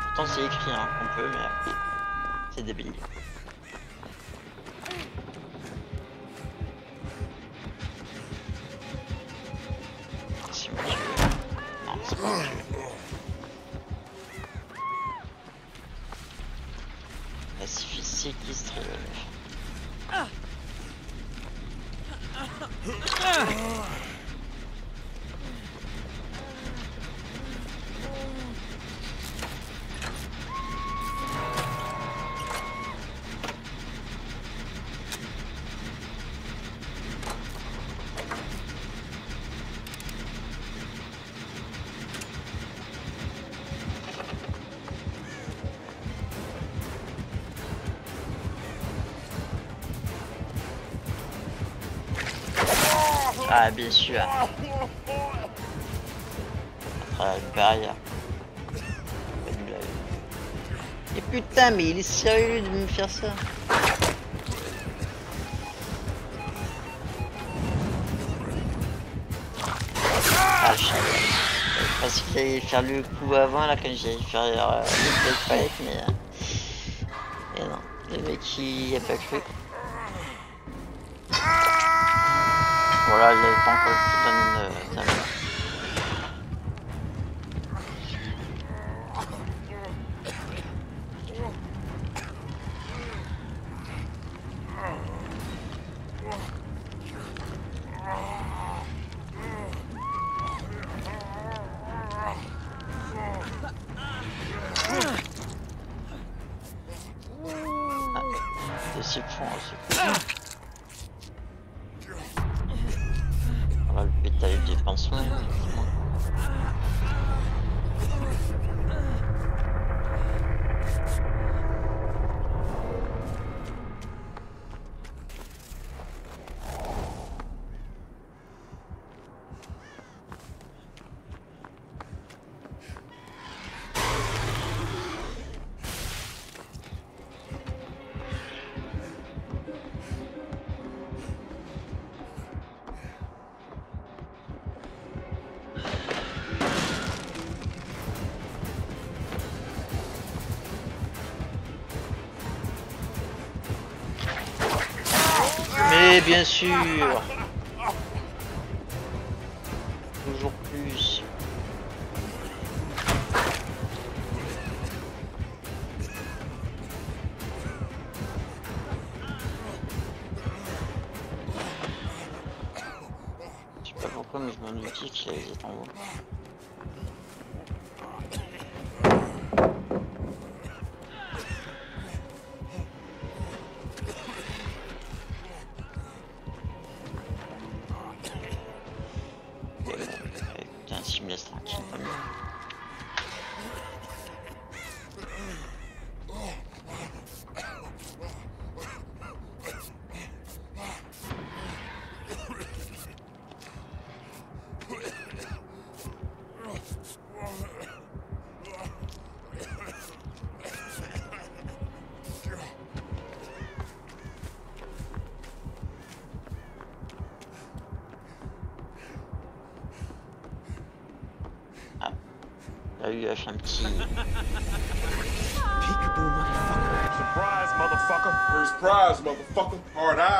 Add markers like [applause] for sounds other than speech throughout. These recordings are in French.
Pourtant c'est écrit hein, qu'on peut, mais c'est débile. Ah, bien sûr. Après une barrière. Pas une blague. Et putain, mais il est sérieux de me faire ça. Ah, je savais. Parce qu'il allait faire le coup avant là quand j'allais faire euh, le fight, mais. euh, Et non, le mec il a pas cru. Voilà, il pu donner une. une- Des Mais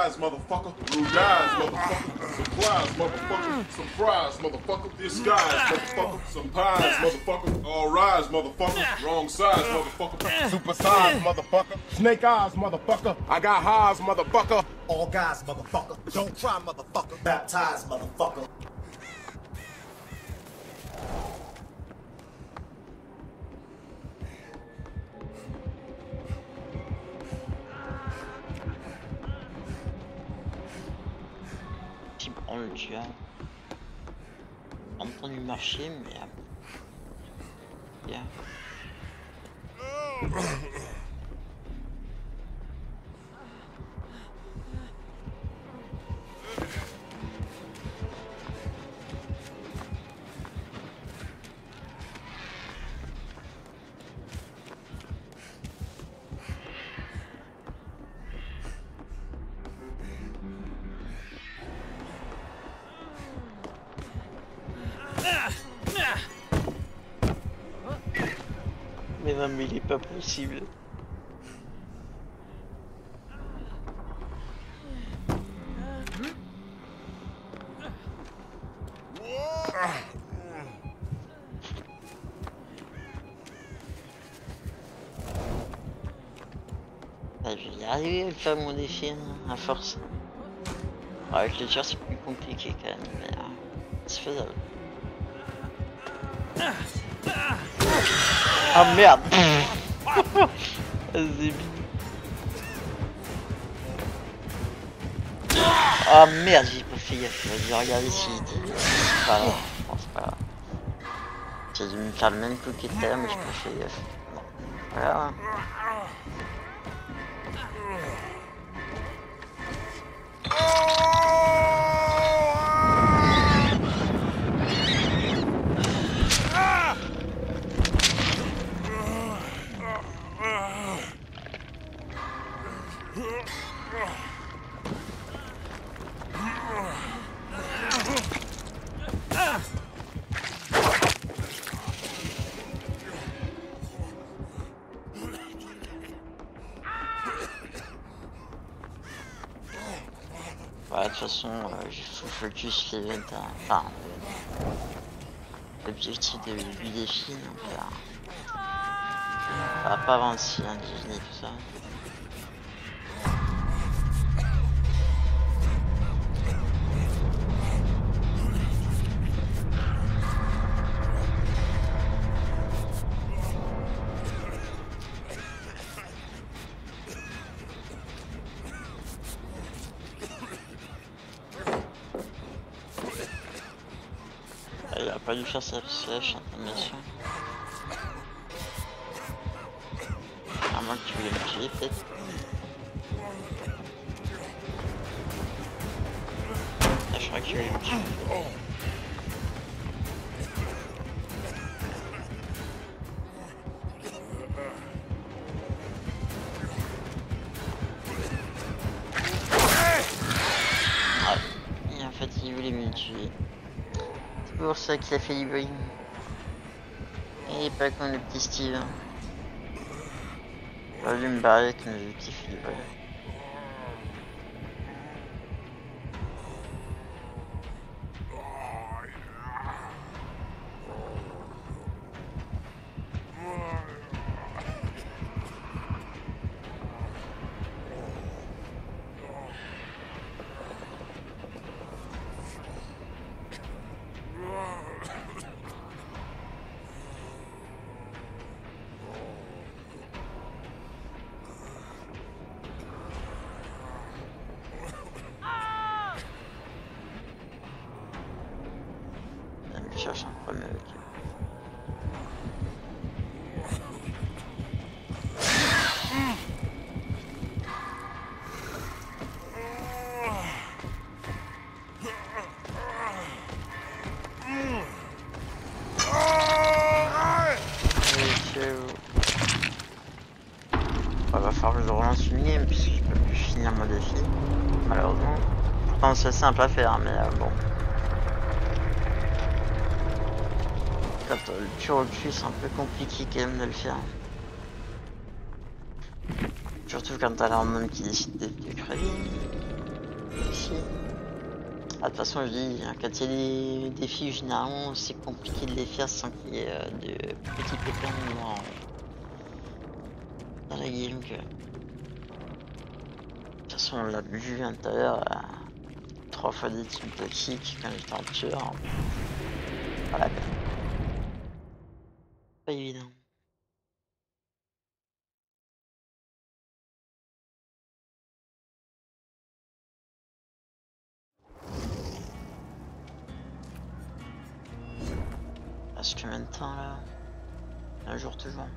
Eyes, motherfucker. Blue eyes, motherfucker. Surprise, motherfucker. Surprise, motherfucker. Disguise, motherfucker. Some pies, motherfucker. All rise, motherfucker. Wrong size, motherfucker. Super size, motherfucker. Snake eyes, motherfucker. I got highs, motherfucker. All guys, motherfucker. Don't try, motherfucker. Baptized, motherfucker. Possible. Ah, je vais y arriver à faire mon défi, hein, à force. Avec le tir, c'est plus compliqué quand même, mais euh, c'est faisable. Ah merde [laughs] Ah merde, j'ai pas fait gaffe. Vas-y, regarder s'il dit. C'est pas grave. Bon, c'est pas. J'ai dû me faire le même coup que tout à l'heure, mais j'ai pas fait gaffe. Voilà. Façon, euh, full focus l'event. hein. Enfin, l'objectif de, du défi, donc va pas avancer, hein, Disney, tout ça. Il a pas a fait bruit. Et pas comme le petit Steve. J'aurais dû me barrer comme j'ai vu qu'il Quand euh, tu recules, c'est un peu compliqué quand même de le faire. Surtout quand t'as l'hormone qui décide de, de crever. De toute façon, je dis, quand il y a des défis, généralement, c'est compliqué de les faire sans qu'il y ait euh, de petits pépins dans, la game. Que... De toute façon, on l'a vu à trois des trucs de kick quand j'étais en tueur. Pas la peine. Pas évident. Parce que maintenant là Un jour toujours.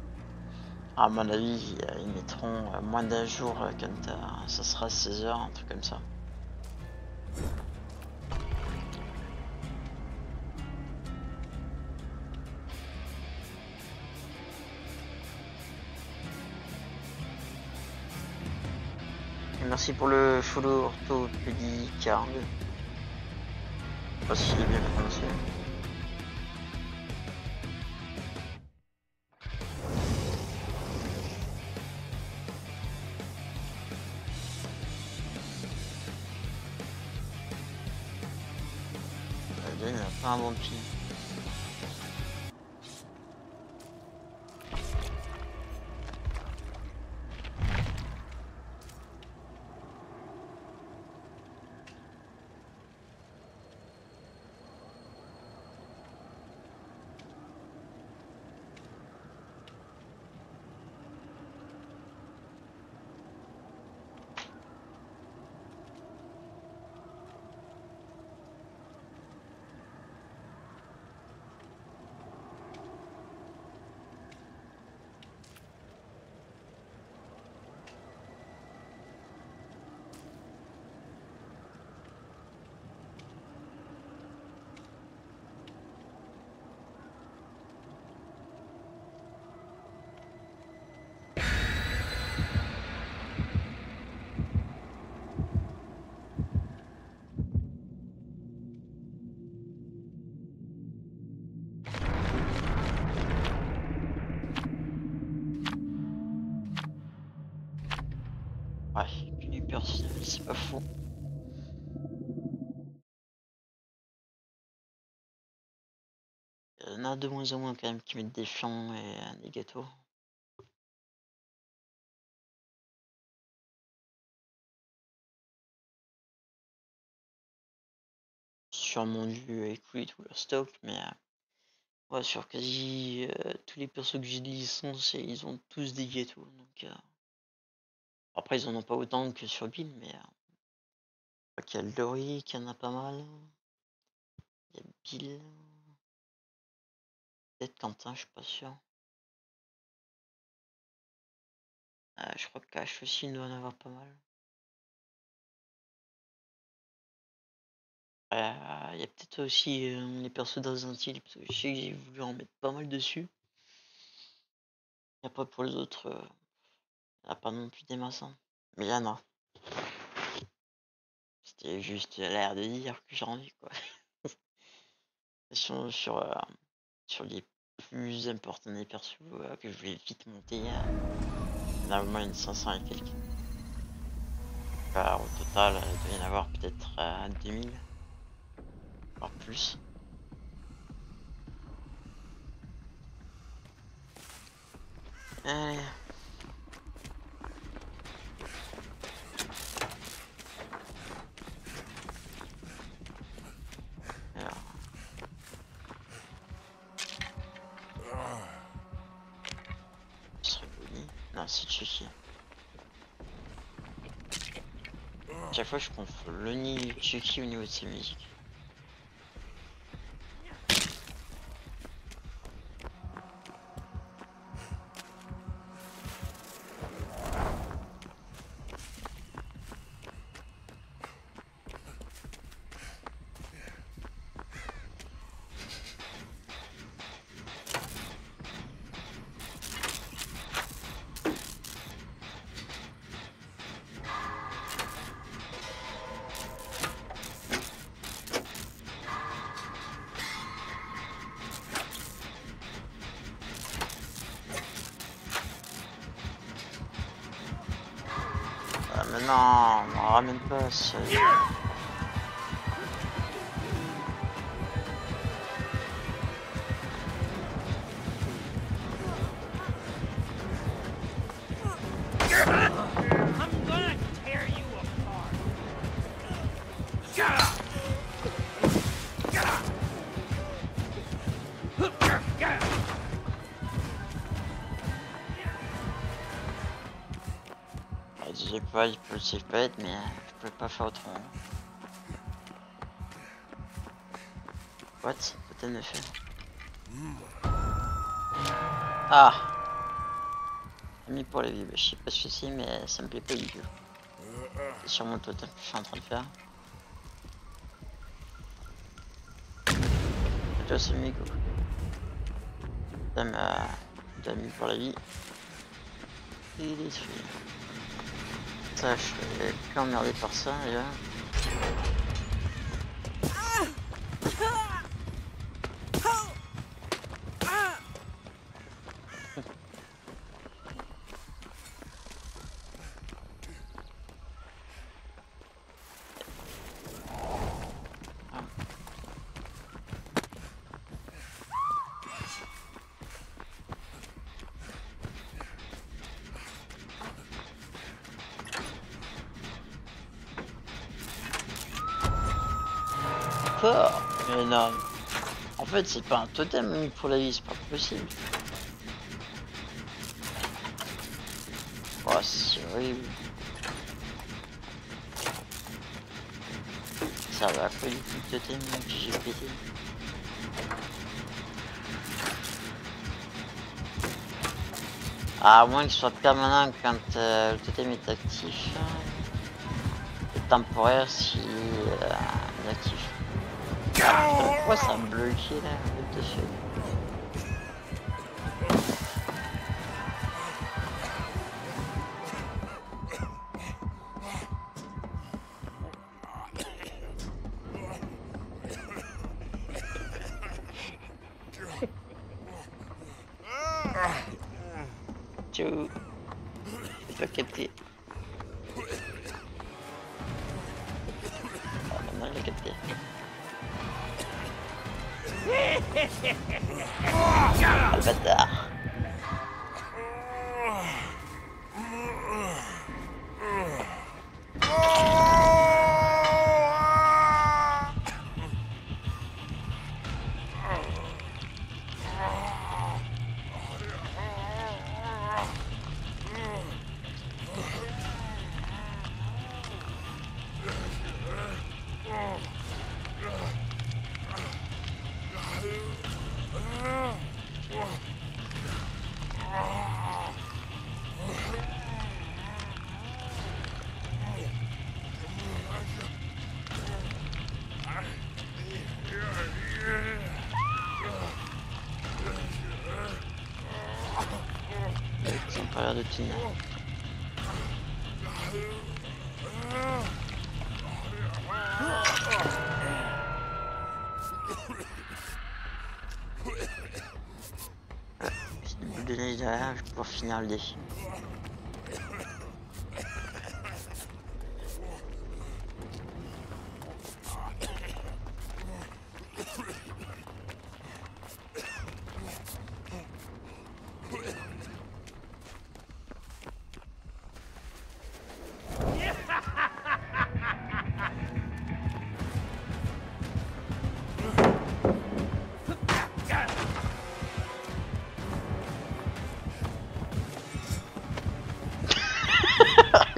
À mon avis, ils mettront euh, moins d'un jour, euh, quand euh, ça sera 16h, un truc comme ça. Pour le follow orthopédie 42. Je sais si j'ai bien prononcé. A de moins en moins quand même qui mettent des flancs et euh, des gâteaux. Sûrement dû écouler tout leur stock, mais euh, sur quasi euh, tous les persos que j'ai de licence, ils ont tous des gâteaux. Donc, après, ils en ont pas autant que sur Bill, mais qu'il y a Laurie qui en a pas mal. Il y a Bill. Peut-être Quentin, je suis pas sûr. Euh, je crois que Cash aussi il doit en avoir pas mal. Euh, Il y a peut-être aussi euh, les persos Evil, parce que je sais que j'ai voulu en mettre pas mal dessus. Et après pour les autres, il n'y a pas non plus des hein. Mais il y en a. C'était juste l'air de dire que j'en ai quoi. [laughs] sur, sur, sur les plus importants des persos euh, que je voulais vite monter, euh, a au moins une 500 et quelques. Bah, au total, il doit y en avoir peut-être euh, 2000, voire plus. Allez. Alors. Ce serait poli. Chaque fois, je confonds le nid Chucky au niveau de ses musiques. M'en ramène pas, ça. I'm gonna tear you apart. Ah, Je sais pas, il peut le save pas être, mais euh, pas faire autrement. What Totem de feu. Ah Mis pour les vies, je sais pas ce que c'est, mais ça me plaît pas du tout. C'est sur mon totem que je suis en train de faire. Toi, c'est. Totem, euh, totem mis pour la vie. Et détruit. Ça, plus emmerdé par ça, Mais non. En fait, c'est pas un totem pour la vie, c'est pas possible. Oh, c'est horrible. Ça va quoi du coup le totem que j'ai pété À moins qu'il soit permanent quand euh, le totem est actif. Et temporaire si euh, inactif. Pourquoi ça me bloqué là What the fuck derrière, je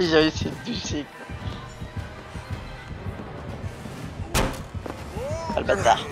[laughs] J'ai essayé de toucher quoi. Ah le bâtard.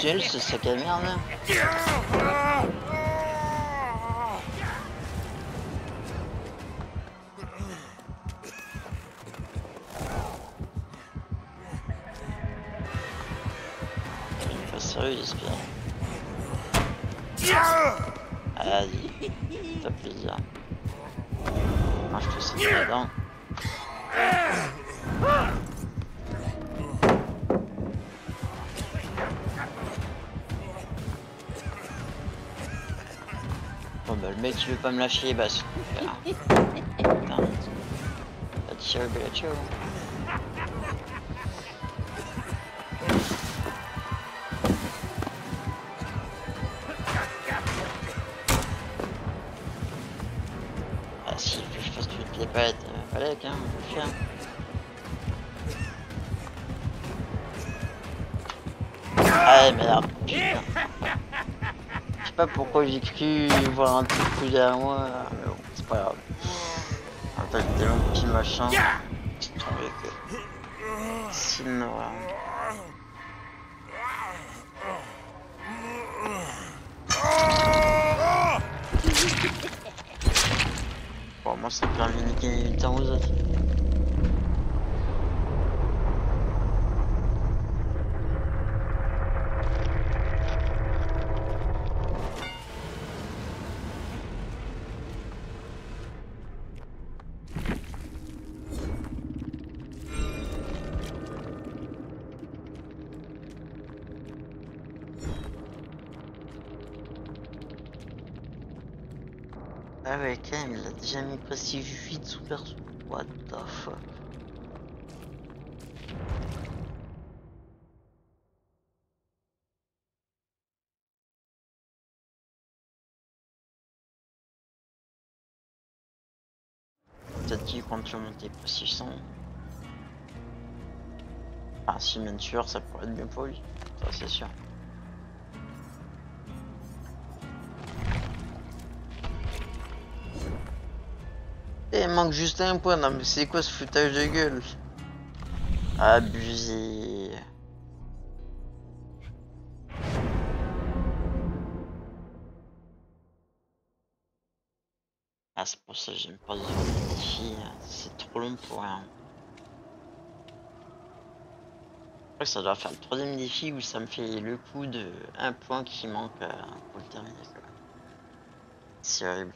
Il va vraiment me tuer ce sac à merde. Pas me lâcher. Putain. Bah ciao. Ah si, je fasse toutes les palettes, euh, hein, le faire. Ah merde, pas pourquoi j'ai cru voir un truc coup derrière moi, mais bon, c'est pas grave. Attends, des longs petits machins. Je mis prestige 8 sous perso. What the fuck. Peut-être qu'il compte sur monter prestige 100. Ah, si bien sûr, ça pourrait être bien pour lui. Ça, c'est sûr. Il manque juste un point. Non, mais c'est quoi ce foutage de gueule? Abusé. Ah, c'est pour ça que j'aime pas défi. hein. C'est trop long pour rien. Que ça doit faire le troisième défi où ça me fait le coup de un point qui manque euh, pour le terminer. C'est horrible.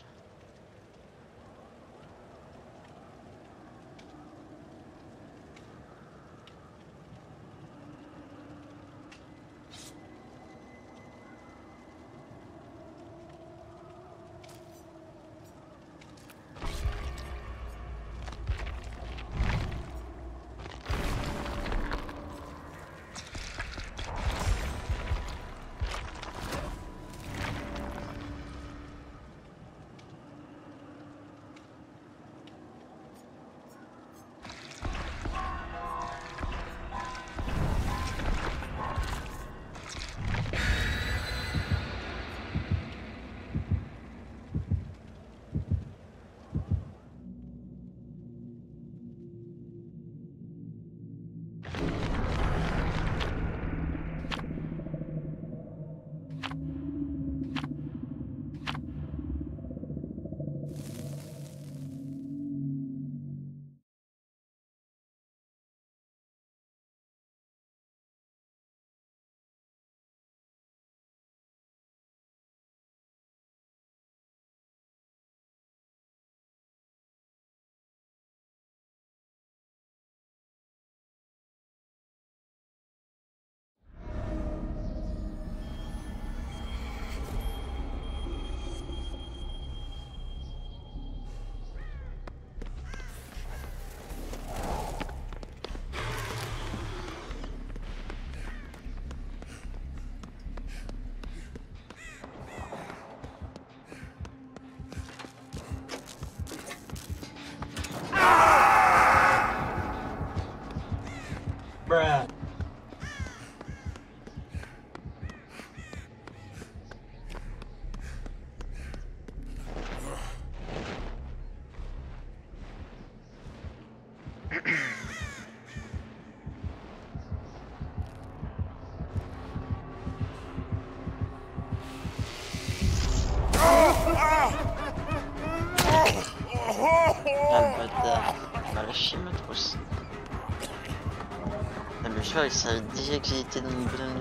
Ah, mais je vois, il savait déjà que j'étais dans une bonne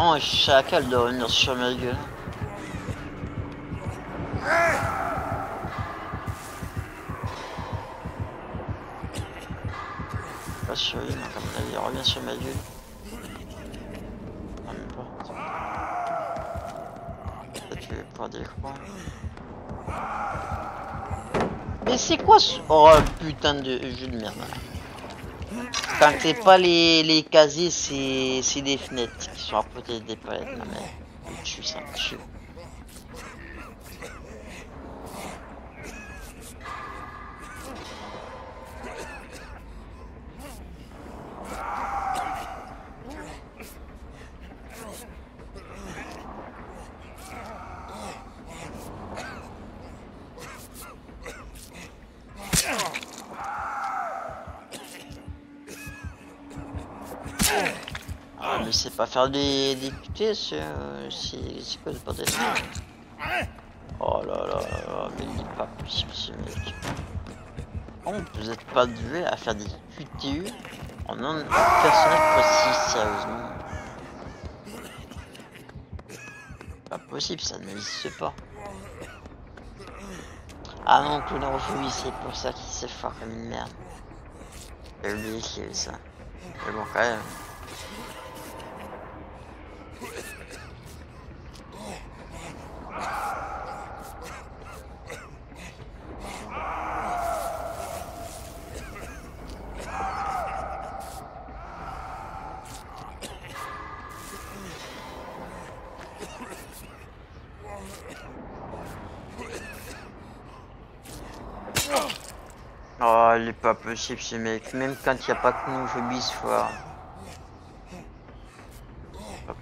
vraiment un chacal de revenir sur ma gueule. Pas sur lui, mais comme il revient sur ma gueule. Ah, même pas. Peut-être. Mais c'est quoi ce... Oh putain de jeu de merde. Quand c'est pas les, les casiers, c'est des fenêtres à côté des palettes. Mais, tue, ça. Faire des, QT, c'est euh, quoi ce bordel Oh là là là mais il est pas possible ce mec. Vous êtes pas doué à faire des QTU en un personnage précis, sérieusement. Pas possible, ça n'existe pas. Ah non, clonophobie, c'est pour ça qu'il s'est fort comme une merde. J'ai oublié ça. Mais bon, quand même. Oh, il est pas possible ce mec, même quand il n'y a pas que nous, je bise fort.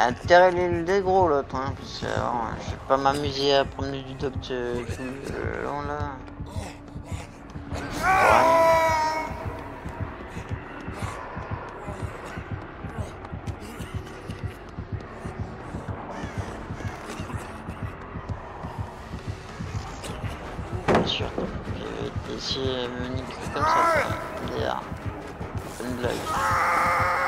Il a intérêt les, les gros l'autre, hein, parce que bon, je vais pas m'amuser à prendre du docteur euh, long là. Ouais. Essayer de me niquer comme ça. c'est une blague.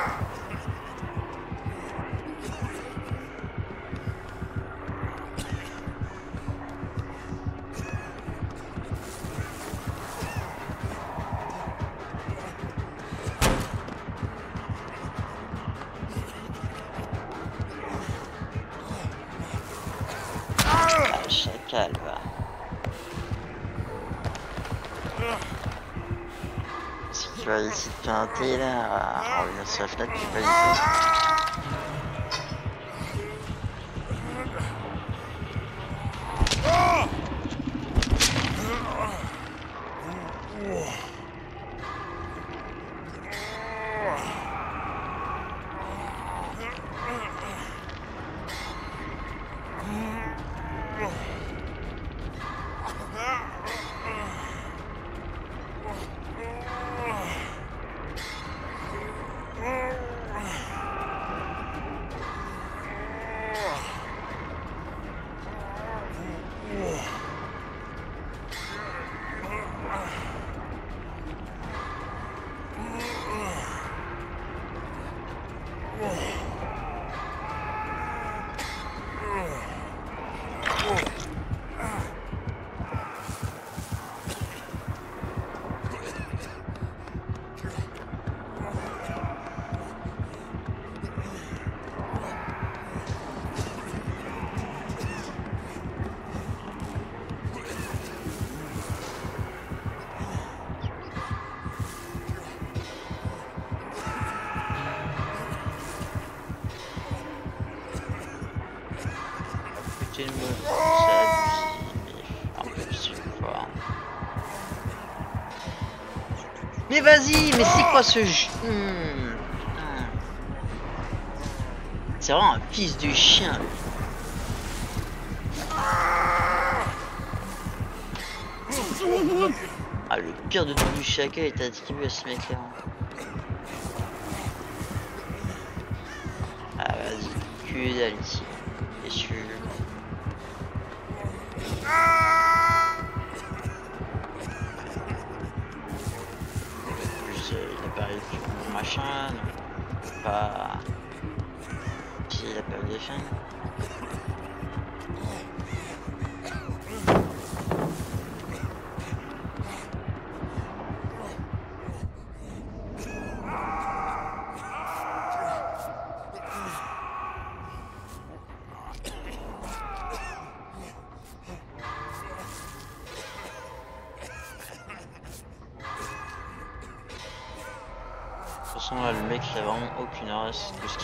Si tu vas ici te planter là, à revenir sur la fenêtre, tu peux y mais c'est quoi ce jeu Hmm, putain. C'est vraiment un fils de chien. Ah, le cœur de du chacun est attribué à ce mec-là. Ah, vas-y, que dalle ici.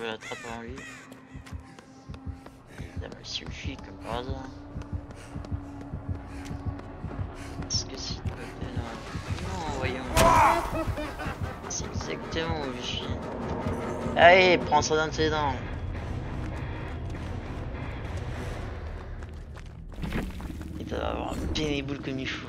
chances que je puisse trouver la trappe avant lui. Ça me suffit comme par hasard. Est-ce que si tu peux Non, voyons. C'est exactement où je suis. Allez, prends ça dans tes dents. Il doit avoir bien les boules comme il faut.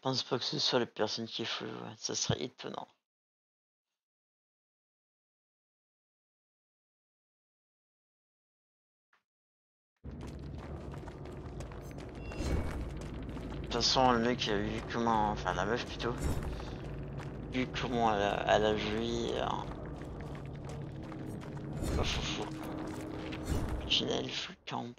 Pense pas que ce soit la personne qui est ça serait étonnant. De toute façon, le mec a vu comment, enfin la meuf plutôt, vu comment elle a, joué, euh, pas fou fou. Ginelle full camp.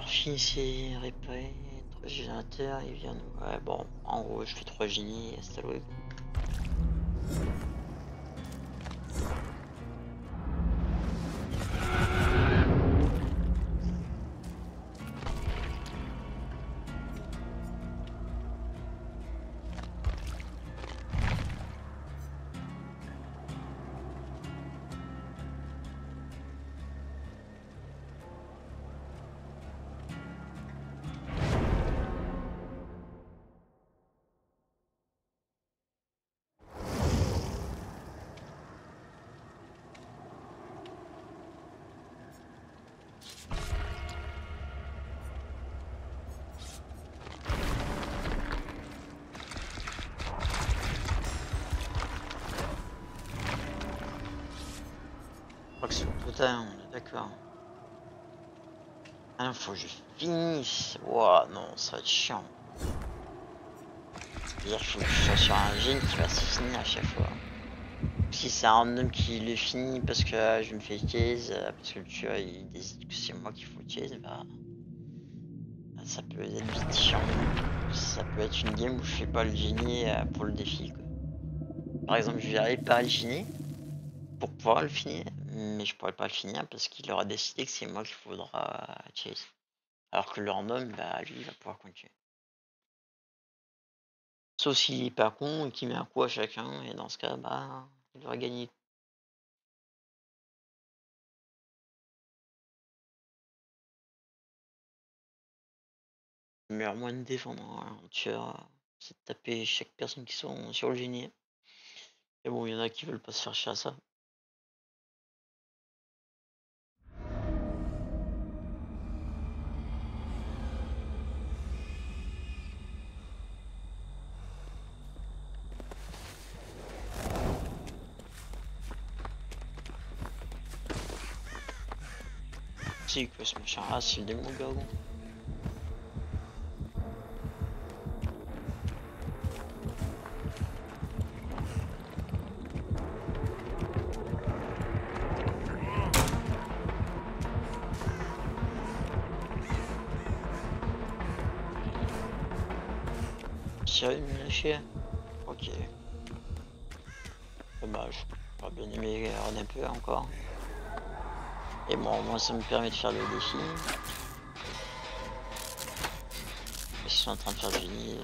Alors, finissez, réparer, 3 générateurs, il vient nous. Ouais, bon, en gros, je fais 3 génies, luego. Finisse. Ouah, non, ça va être chiant. C'est-à-dire faut que je sois sur un gène qui va se finir à chaque fois. Si c'est un random qui le finit parce que euh, je me fais chase, euh, parce que tu vois, il décide que c'est moi qui faut chase, bah. bah, Ça peut être vite chiant. Ça peut être une game où je fais pas le génie euh, pour le défi. Par exemple, je vais réparer le génie pour pouvoir le finir, mais je pourrais pas le finir parce qu'il aura décidé que c'est moi qu'il faudra euh, chase. Alors que random, bah lui, il va pouvoir continuer. Sauf s'il est pas con et qu'il met un coup à chacun, et dans ce cas, bah, il devrait gagner. Le meilleur moyen de défendre un tueur, c'est de taper chaque personne qui sont sur le génie. Et bon, il y en a qui veulent pas se faire chier à ça. Quoi ce machin Ah, c'est le démon gargon. Sérieux, me lâcher Ok. Dommage. J'aurais bien aimé run un peu encore. Et bon, moins ça me permet de faire le défi. Ils sont en train de faire du génie.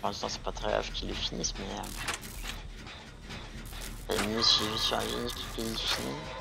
Pour l'instant, c'est pas très grave qu'ils le finissent, mais. Euh, c'est mieux si je sur un qui est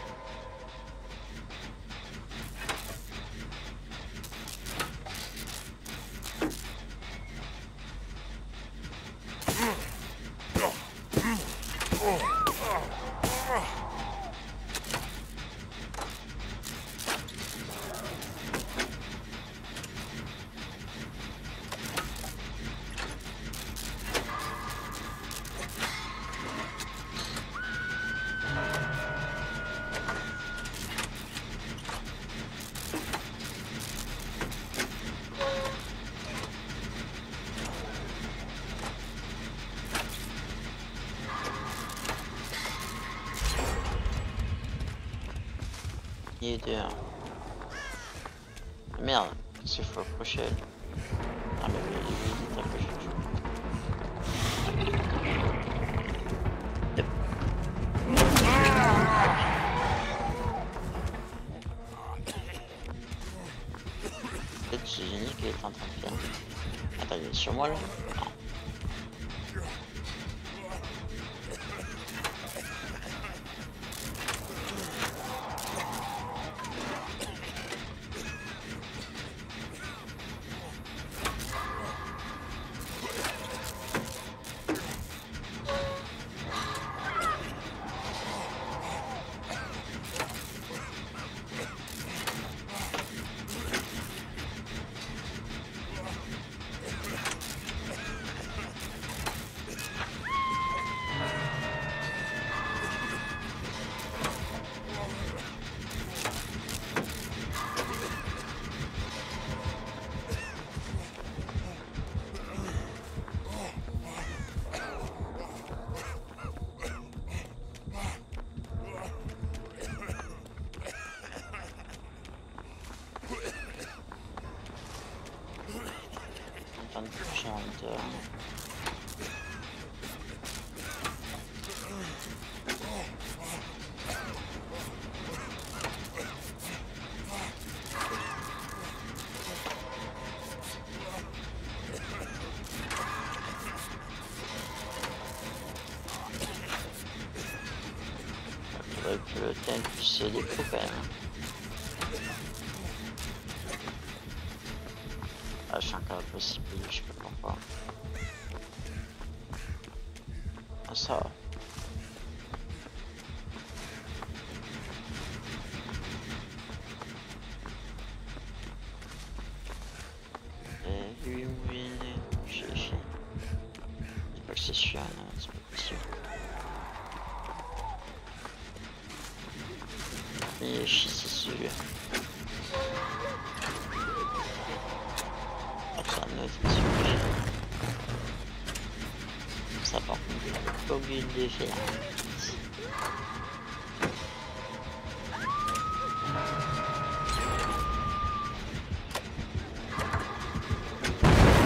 j'ai faire.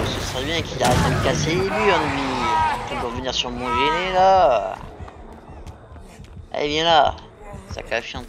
Ce serait bien qu'il arrête de me casser les murs, lui. Il va venir sur mon gêné là. Allez, viens là. Cafiante. Eh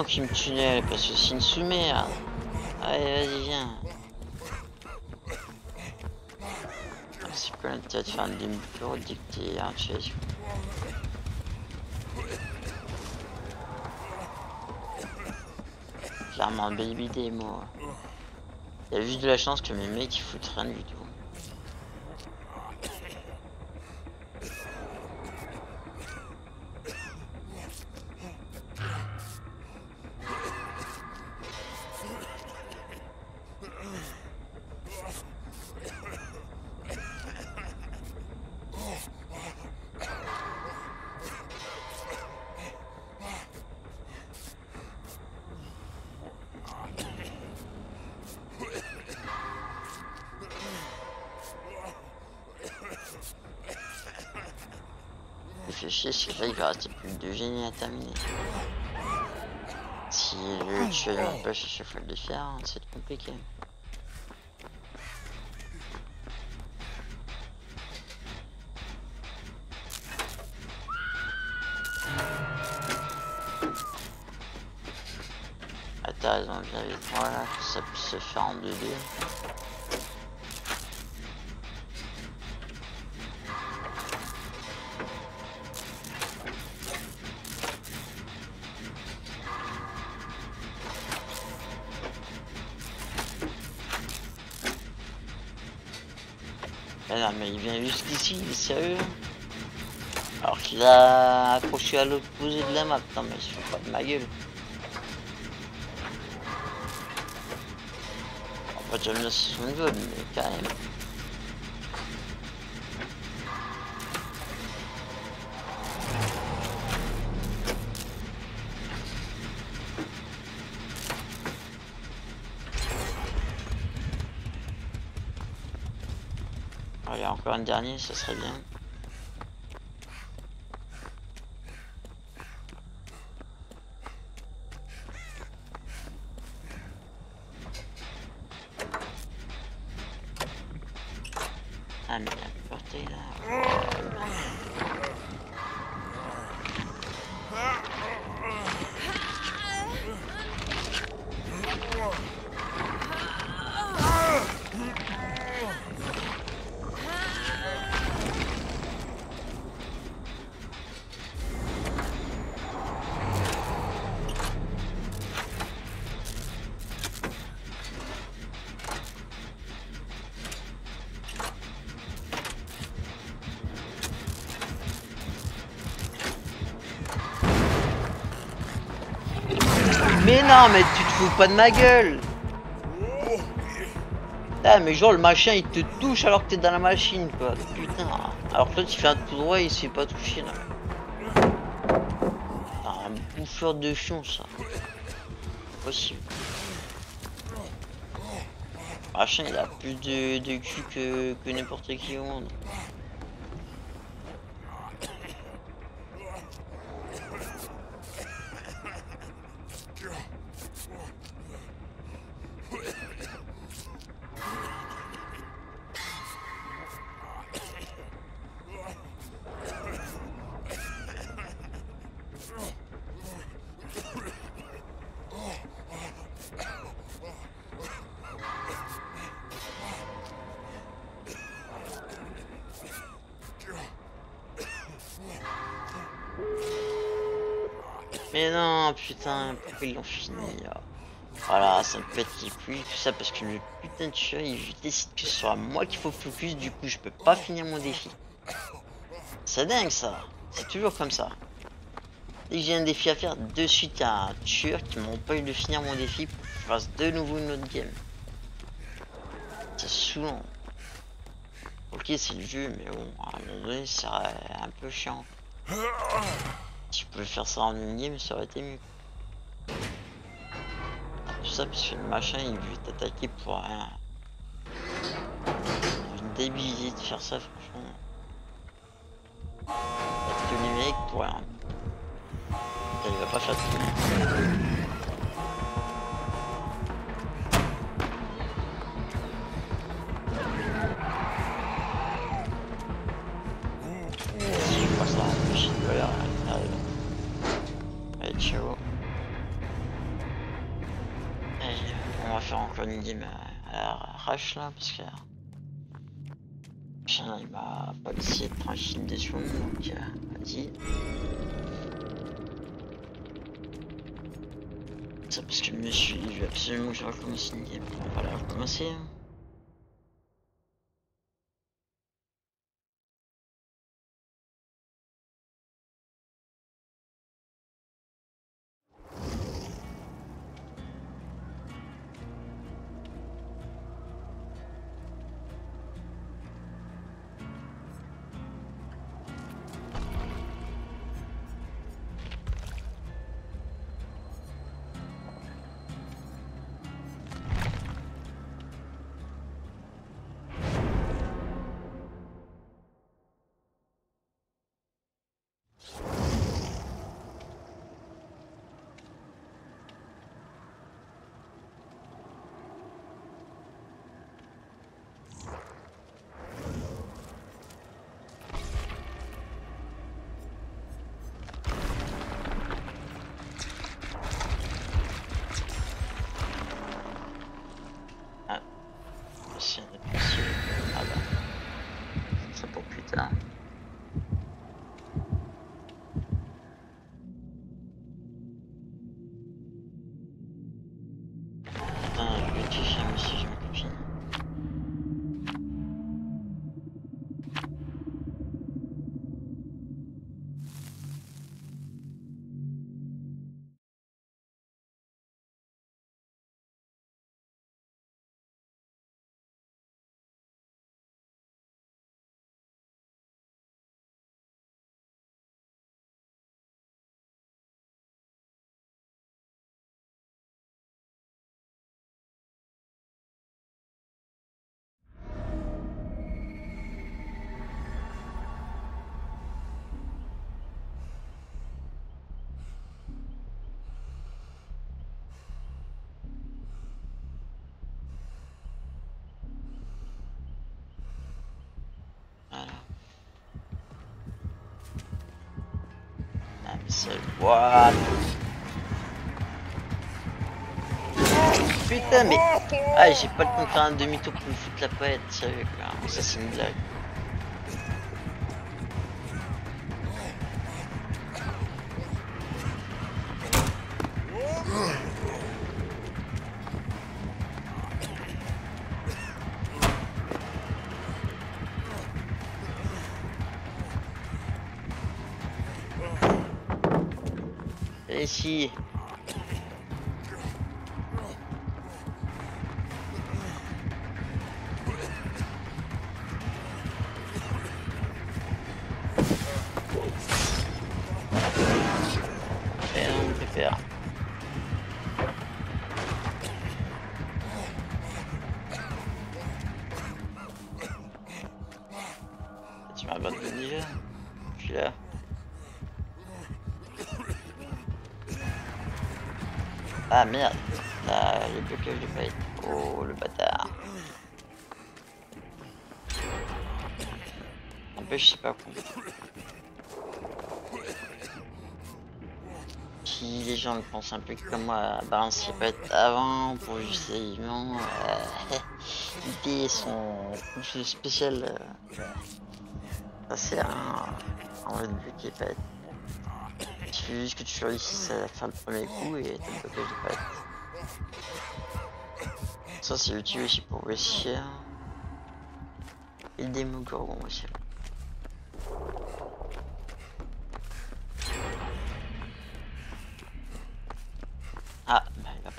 Évidemment qu'il me tunnel parce que c'est une sous-merde. Allez, vas-y, viens. C'est quoi l'intérêt de faire une demi-tour dictée hein, tu sais. Clairement un baby démo. Il y a juste de la chance que mes mecs ils foutent rien du tout. Là il va rester plus que deux génies à terminer. Si le tuer m'empêche à chaque fois de les faire, hein, c'est compliqué. Ah t'as raison, viens avec moi là, que ça puisse se faire en 2D. Non, mais il vient jusqu'ici, il est sérieux Alors qu'il a accroché à l'opposé de la map. Non, mais il se pas de ma gueule. On va jamais la saison de vol, mais quand même. Allez, encore un dernier, ça serait bien. De ma gueule Ah mais genre le machin il te touche alors que t'es dans la machine quoi, putain. Alors toi tu fais un tout droit il se fait pas toucher là. Ah, un bouffeur de fion ça. Possible. Machin il a plus de, de cul que, que n'importe qui au monde. Putain, pourquoi ils l'ont fini là Voilà, ça me pète les couilles, tout ça parce que le putain de chat, il décide que ce soit moi qu'il faut focus, du coup je peux pas finir mon défi. C'est dingue ça, c'est toujours comme ça. Dès que j'ai un défi à faire, de suite a un tueur qui m'empêche de finir mon défi pour que je fasse de nouveau une autre game. C'est saoulant. Ok, c'est le jeu, mais bon, à un moment donné, c'est un peu chiant. Si je pouvais faire ça en une game, ça aurait été mieux. Tout ça parce que le machin il veut t'attaquer pour rien. Une débilité de faire ça, franchement. Parce que numérique pour rien. Il va pas faire de game à la arrache là, parce que... Machin, il m'a pas laissé tranquille dessus, donc euh, vas-y. Ça parce que monsieur, il veut absolument que je recommence une game. On la recommencer. Putain, mais. Ah, j'ai pas le temps de faire un demi-tour pour me foutre la poète, sérieux. Ça, c'est une blague. Et Si les gens pensent un peu comme moi à balancer les paillettes avant pour justement euh, [laughs] son spécial. Euh, ça sert à en de bloquer les paillettes. Il suffit juste que tu réussisses à faire le premier coup et t'as le blocage de pattes. Ça c'est utile aussi pour réussir. Et le démo aussi.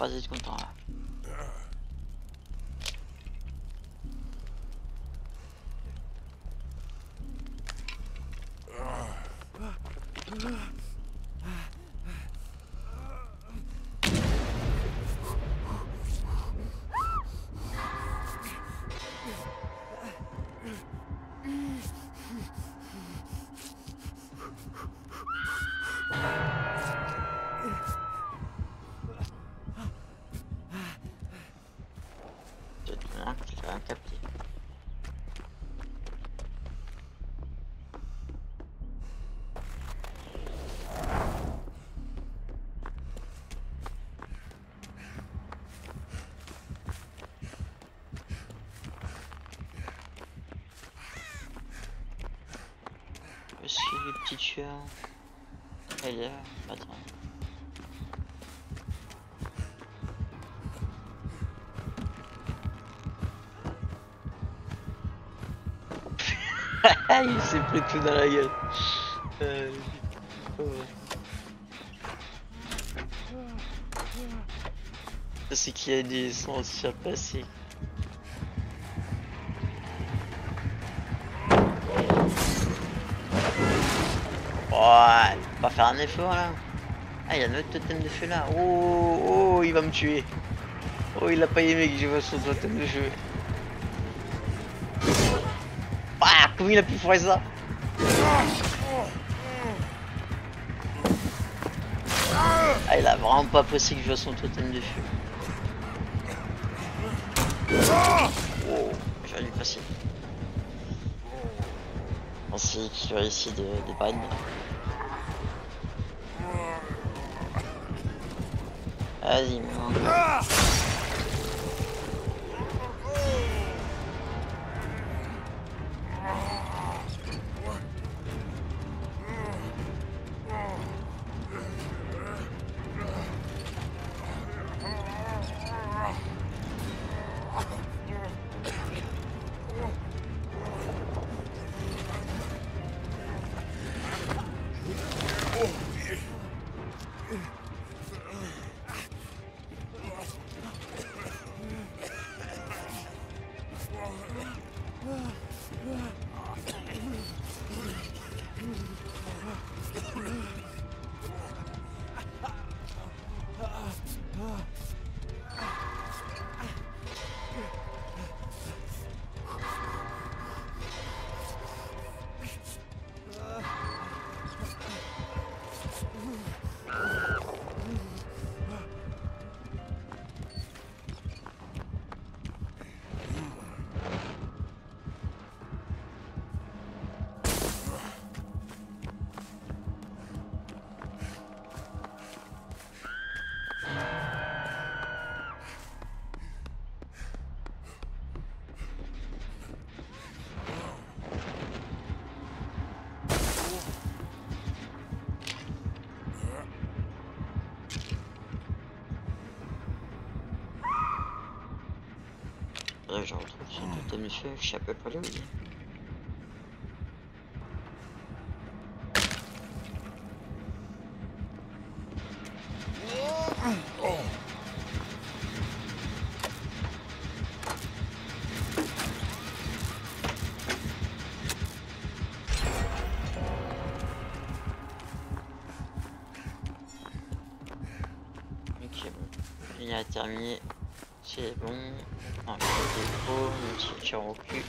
Bah, il va s'est pris tout dans la gueule. Euh, oh. C'est qu'il y a des sons surpassés. Ouais, pas faire un effort là. Ah, il y a notre totem de feu là. Oh, oh, il va me tuer. Oh, il a pas aimé que je vois son totem de feu. Comment il a pu faire ça il a vraiment pas possible que je vois son totem de feu. Oh, j'aurais dû passer. On sait qu'il essayer de, de moi. Vas-y, je sais à peu près où il est. Ok, bon. Il a terminé. C'est bon. Petite tire au cul.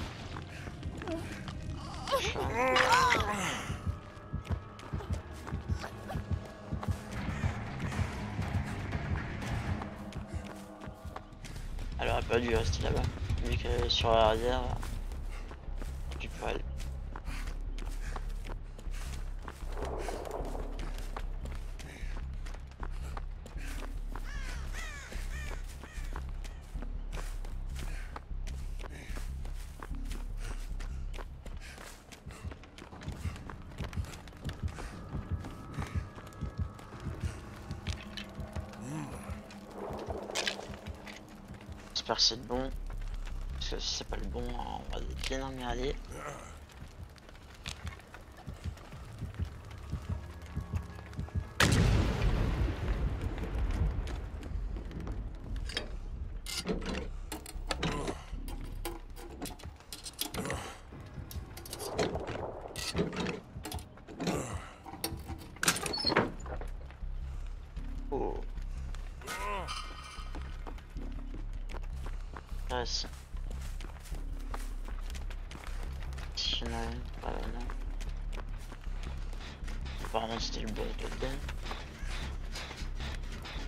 Elle aurait pas dû rester là-bas. Vu que sur la réserve, c'est le bon. Parce que si c'est pas le bon, on va bien emmerder. Non. Apparemment c'était le bon totem.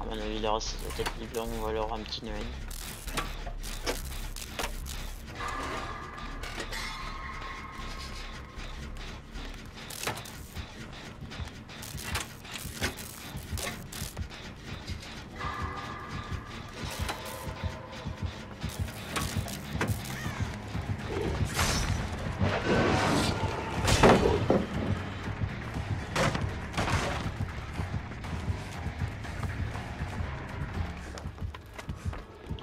À mon avis, là, ça doit être blancs ou alors un petit Noël.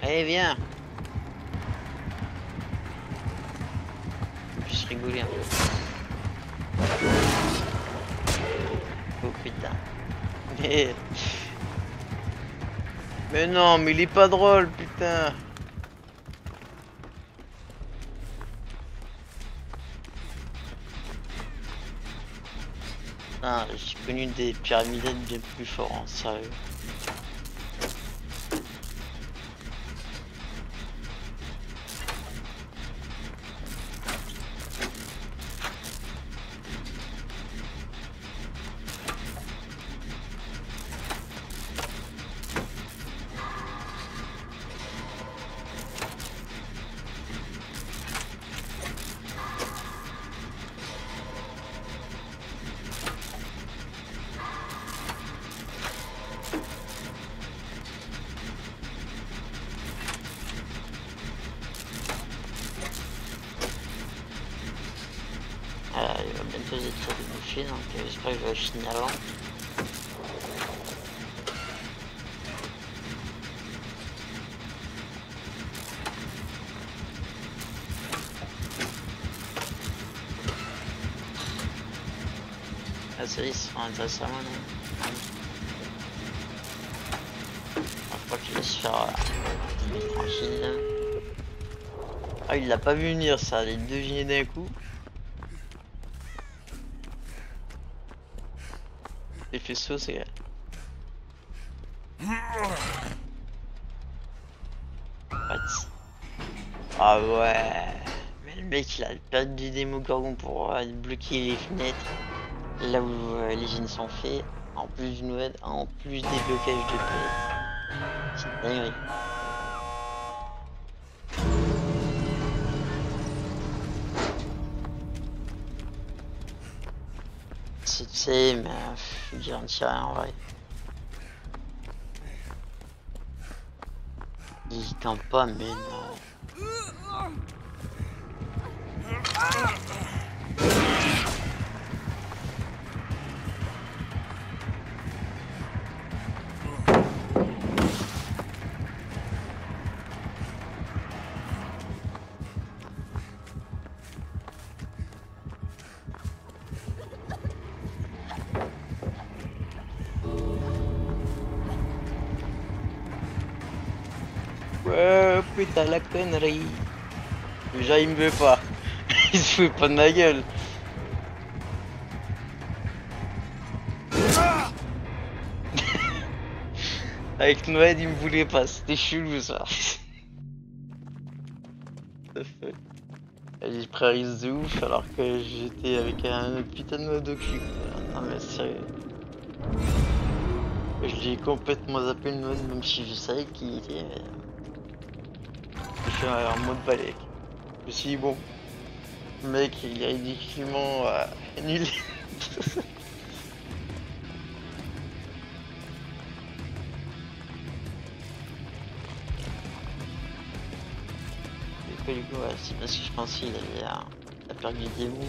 Allez, viens puisse rigoler un peu. Oh putain. Mais... [laughs] Mais non, mais il est pas drôle, putain Ah, j'ai connu des pyramides bien plus forts, hein, sérieux. Avant. La série sera intéressante, moi, non Je crois qu'il va se faire euh, 10 000 tranquille. Ah, il l'a pas vu venir, ça, les deux deviné d'un coup. Les faisceaux, c'est. Ah ouais. Mais le mec, il a perdu du démogorgon pour euh, bloquer les fenêtres. Là où euh, les gènes sont faits. En plus d'une nouvelle, en plus des blocages de paix. C'est dinguerie. C'est tu sais, mais euh, pff, je garantis rien en vrai. Campe pas, mais non. Il se fout pas de ma gueule. Avec Noël, il me voulait pas. C'était chelou ça. The fuck. J'ai pris un risque de ouf alors que j'étais avec un putain de mode au cul. Non mais sérieux. Je l'ai complètement zappé le mode même si je savais qui il était. Mais... Je suis en mode balai. Je me suis dit bon. Mec il est ridiculement euh, nul. [laughs] C'est parce que je pensais qu'il avait euh, la perdu du démon,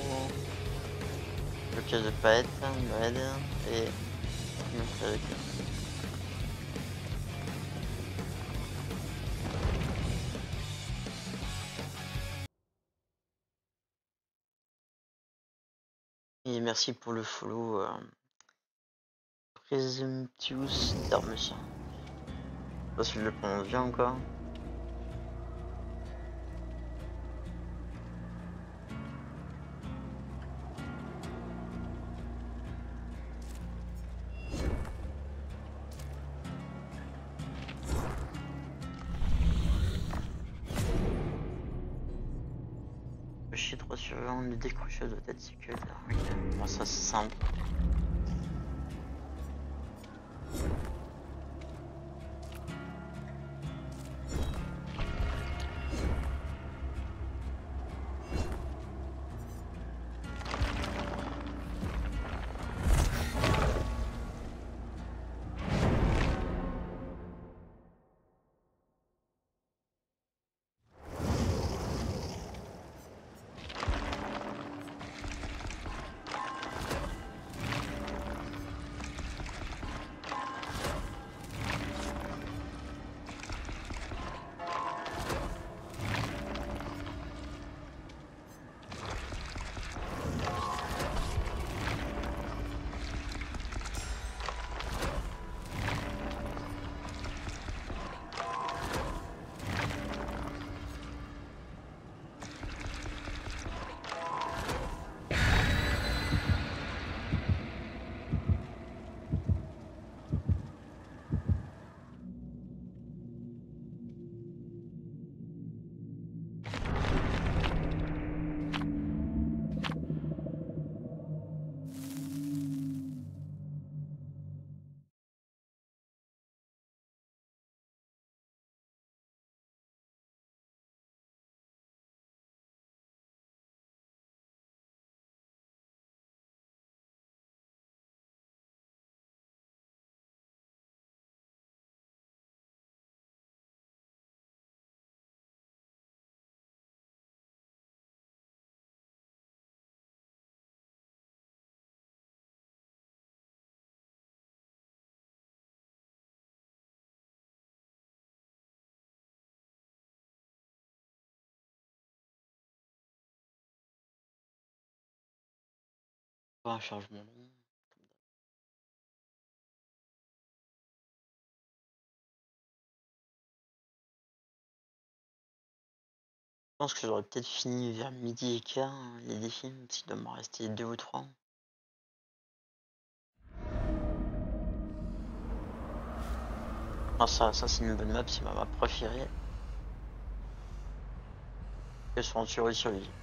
le piège de palette, Noël et. Merci pour le follow. Euh... Presumptuous Dermus. Je sais pas si je le prononce bien encore? Chier droit surveillant, le décrochage de tête sécuritaire. Bon ça Je pense que j'aurais peut-être fini vers midi et quart hein, les défis, s'il doit m'en rester deux ou trois. Ah ça, ça c'est une bonne map, c'est ma map préférée. Elles sont en survie survie.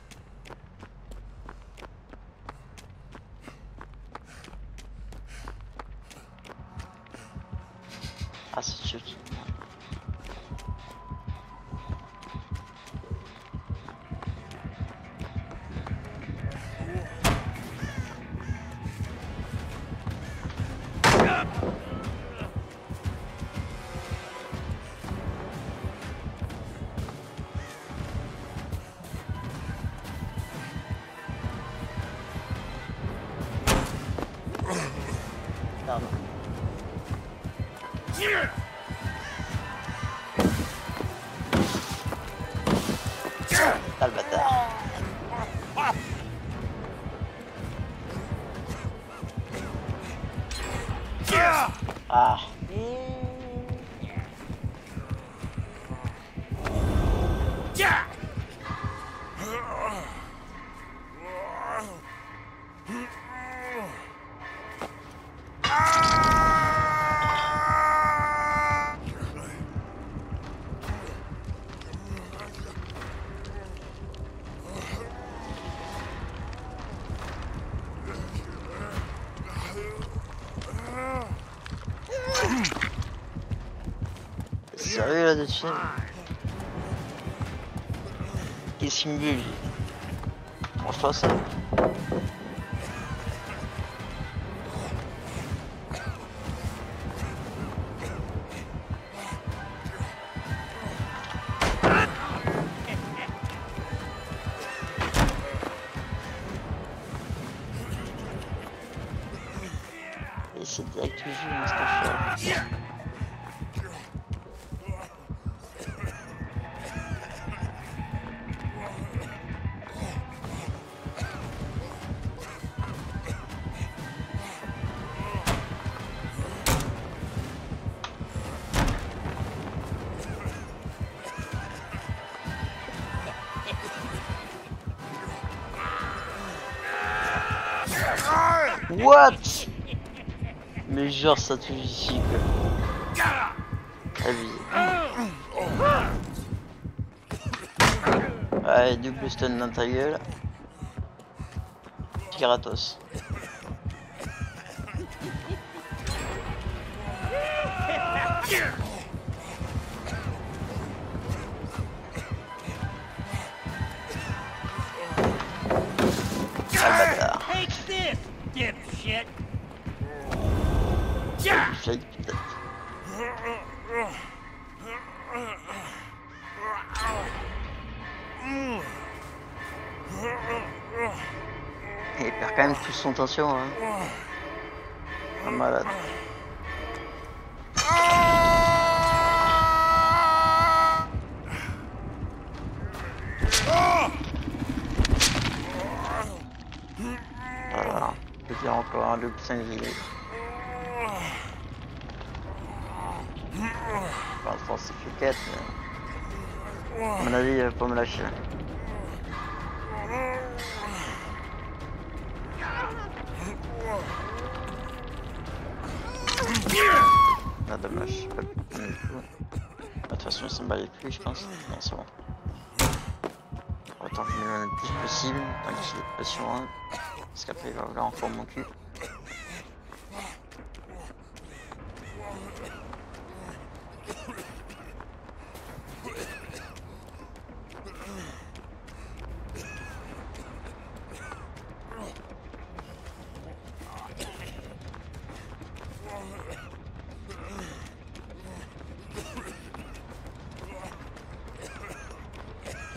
Dessus Qu'est-ce qu'il me veut lui? Ça. Touche ici quoi. Abusé. Ouais, double stun dans ta gueule. Gratos. Toute son c'est bon. Autant que je me le plus possible, tant qu'il est pas sur un. Parce qu'après il va vouloir encore mon cul.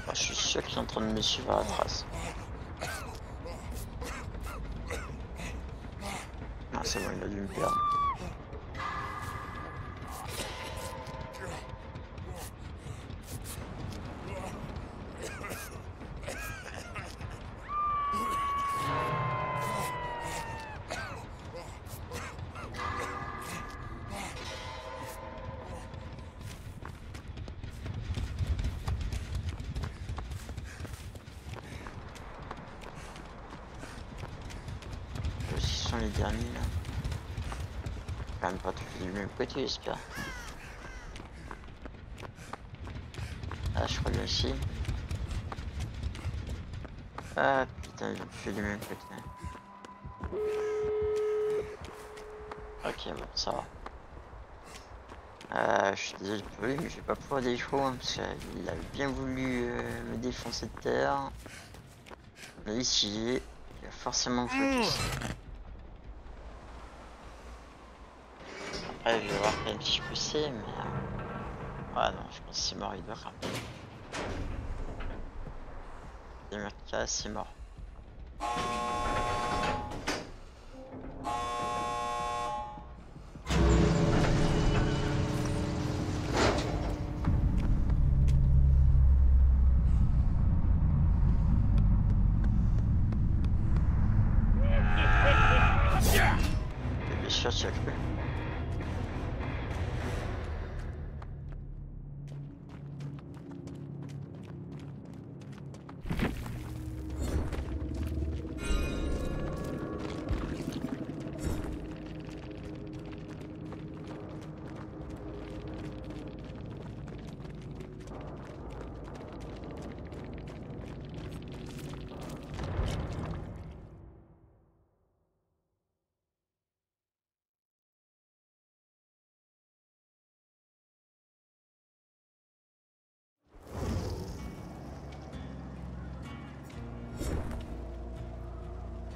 Ah, je suis sûr à la trace. Ah c'est bon, il a dû me perdre. Là. Quand même pas tous du même côté j'espère. Ah je crois aussi. Ah putain ont fait du même côté. Ok bon ça va. Euh, je suis désolé pour lui mais je vais pas pouvoir défaut hein, parce qu'il a bien voulu euh, me défoncer de terre. Mais ici, il va forcément me focus. Après, je vais voir si je peux essayer, mais. Ouais, non, je pense que c'est mort, il doit même. Il là, c'est mort.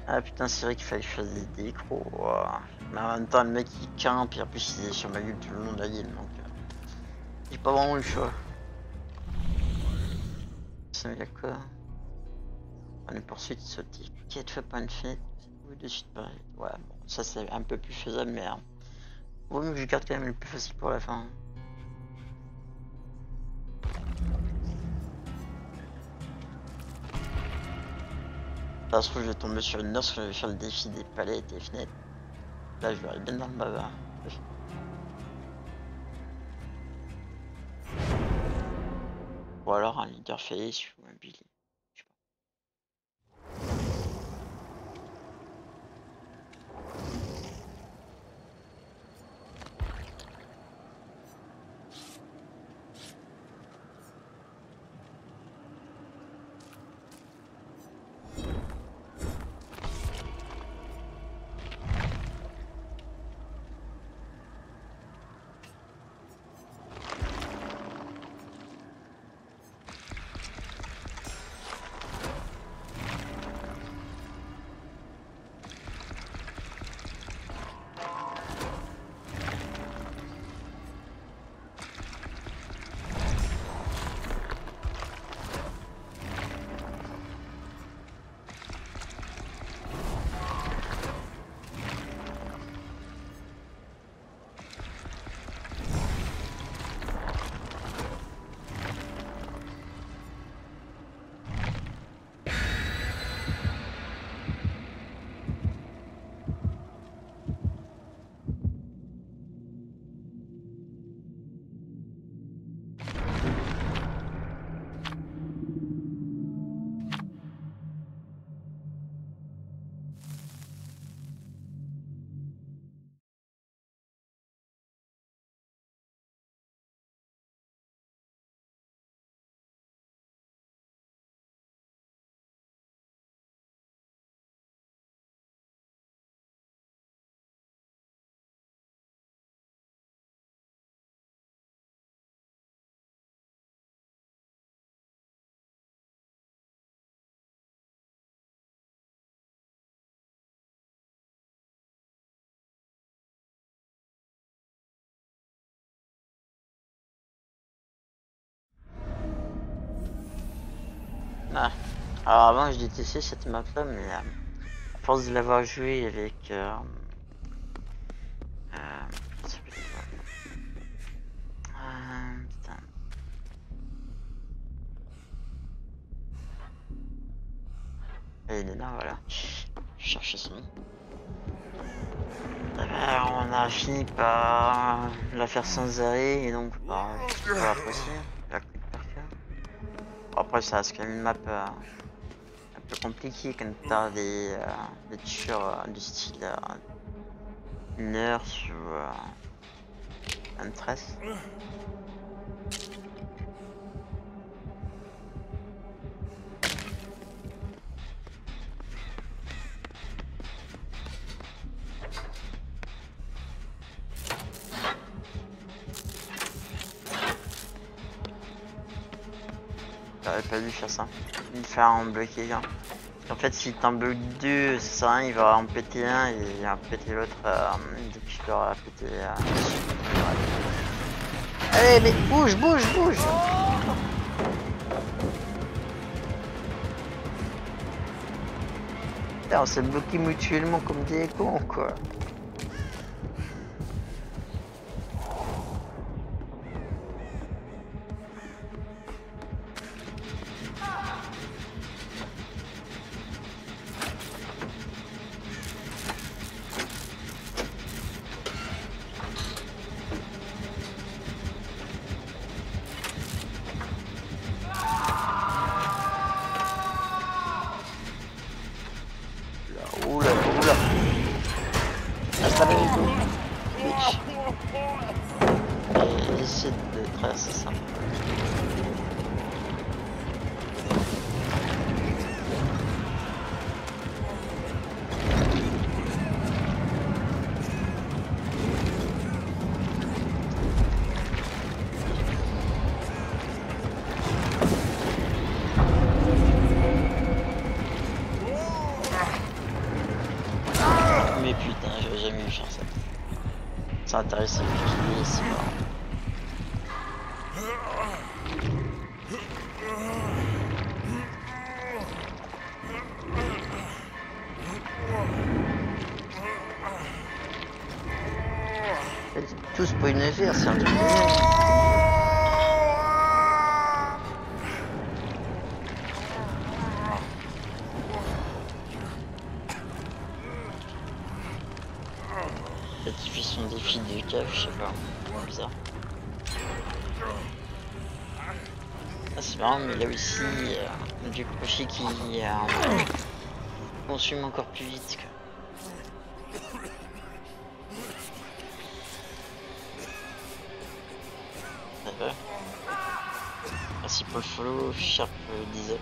Ah putain, c'est vrai qu'il fallait fasse des ouah. Mais en même temps, le mec il campe, et en plus il est sur ma gueule tout le long de la game, donc. euh, J'ai pas vraiment eu le choix. Ça veut dire quoi? Est poursuite sauter. Quête fois pas une fenêtre. Oui, de suite pareil. Ouais, bon, ça c'est un peu plus faisable, mais. Hein. Vaut mieux que je garde quand même le plus facile pour la fin. Ça se trouve, je vais tomber sur une noce, je vais faire le défi des palais et des fenêtres. Là, je vais aller bien dans le bavard. Ou alors un leader face ou un Billy. Ah. Alors avant je détestais cette map là mais euh, à force de l'avoir joué avec euh, euh, Euh, putain. Et il est là voilà. Je cherchais son nom. Eh ben, on a fini par la faire sans arrêt et donc bah, peux pas apprécier après, ça reste quand même une map euh, un peu compliquée quand t'as des, euh, des tueurs du style Nurse ou M13. Pas dû faire ça. Il faire en bloquer un. En fait, si t'en bloques deux, ça il va en péter un et il va péter l'autre euh, dès l'aurai pété. Euh, Allez, mais bouge, bouge, bouge on s'est bloqué mutuellement comme des cons, quoi. qui consume encore plus vite. Quoi. Merci pour le follow, Sharp euh, 10 up.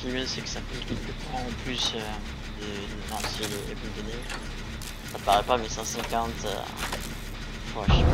qui est bien, c'est que ça implique le prend en plus euh, des... Non, si elle est, Ça paraît pas, mais 150... Euh... Franchement...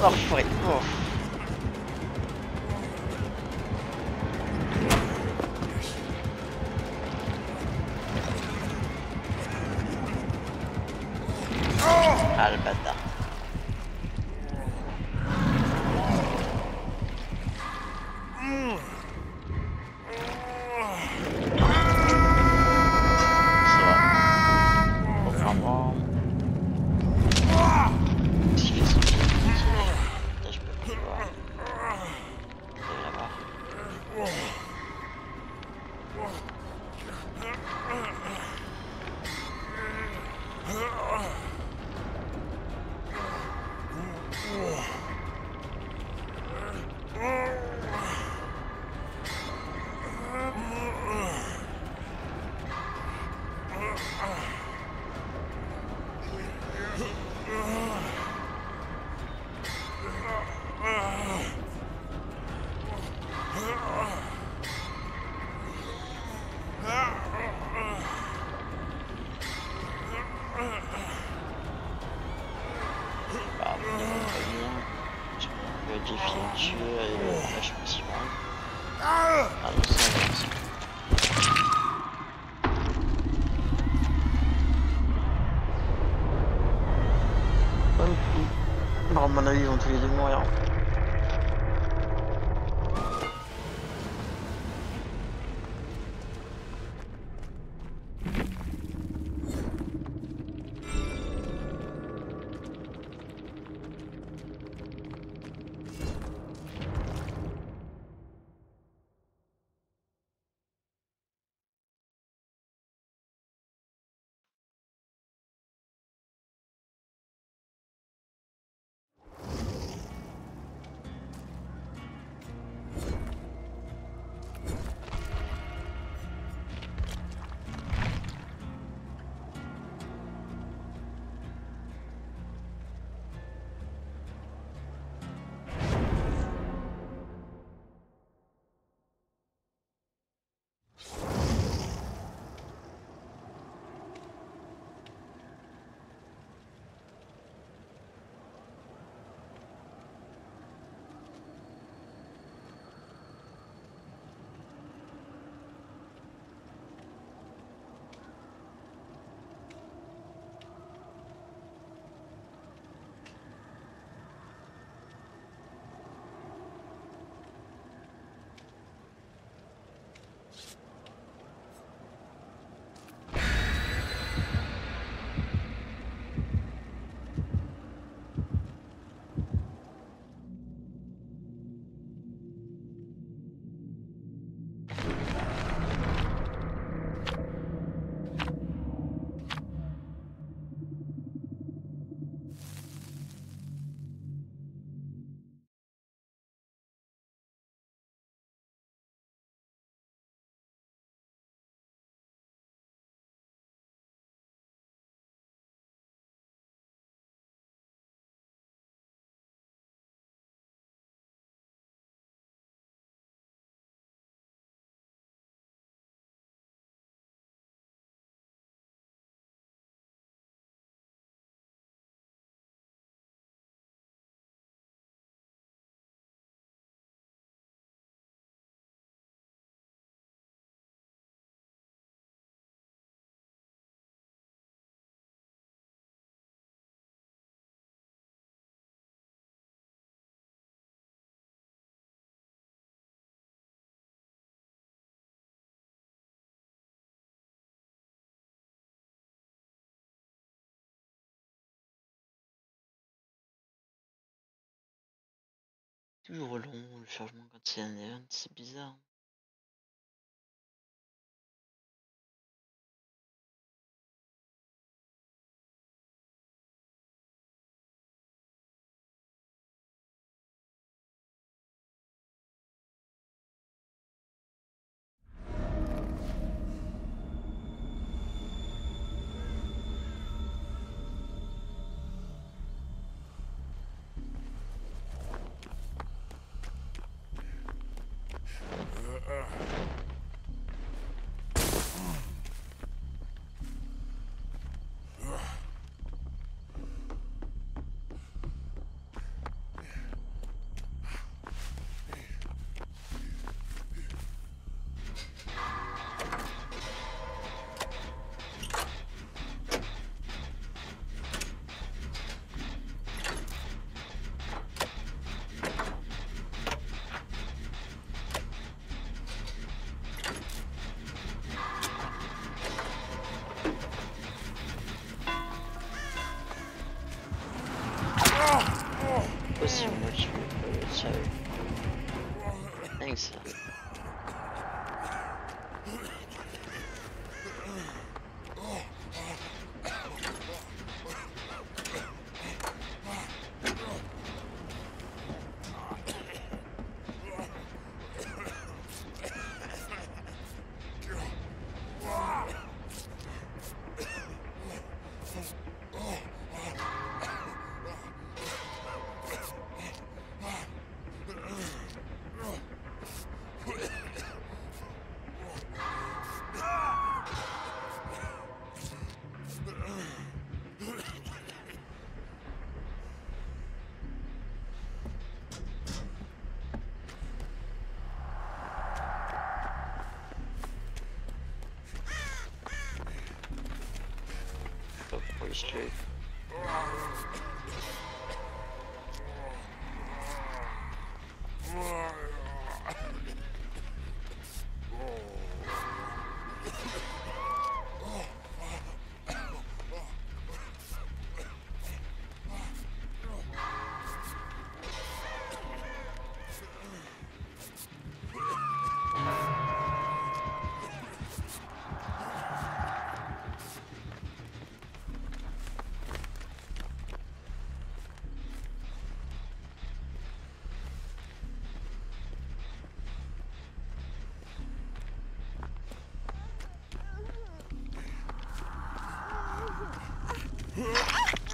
Nossa, foi. travailler en Toujours long le changement quand il y c'est bizarre.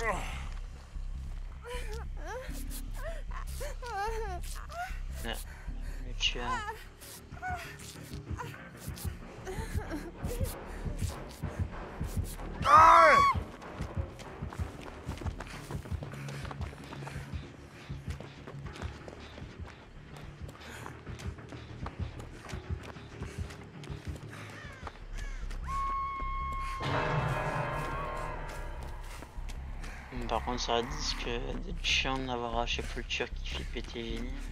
Ugh. Contre, ça dit que des chiants d'avoir arraché culture qui fait péter génie.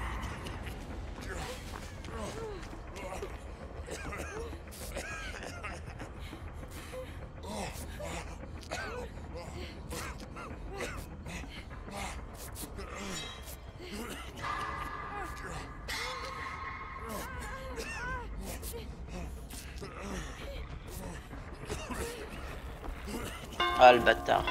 Ah le bâtard.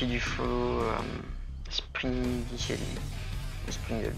du Duflo, euh, Spring, Springle.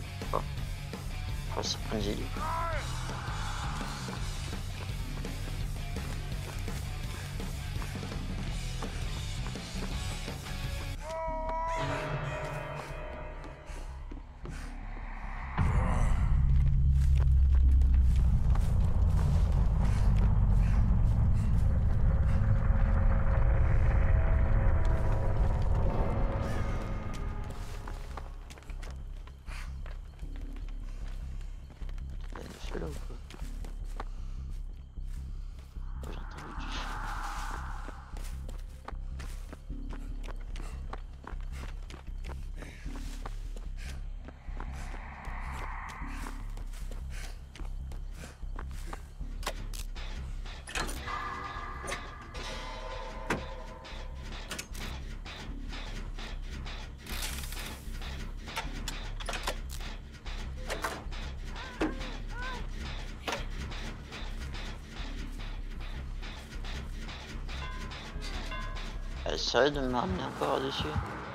sérieux de me ramener encore dessus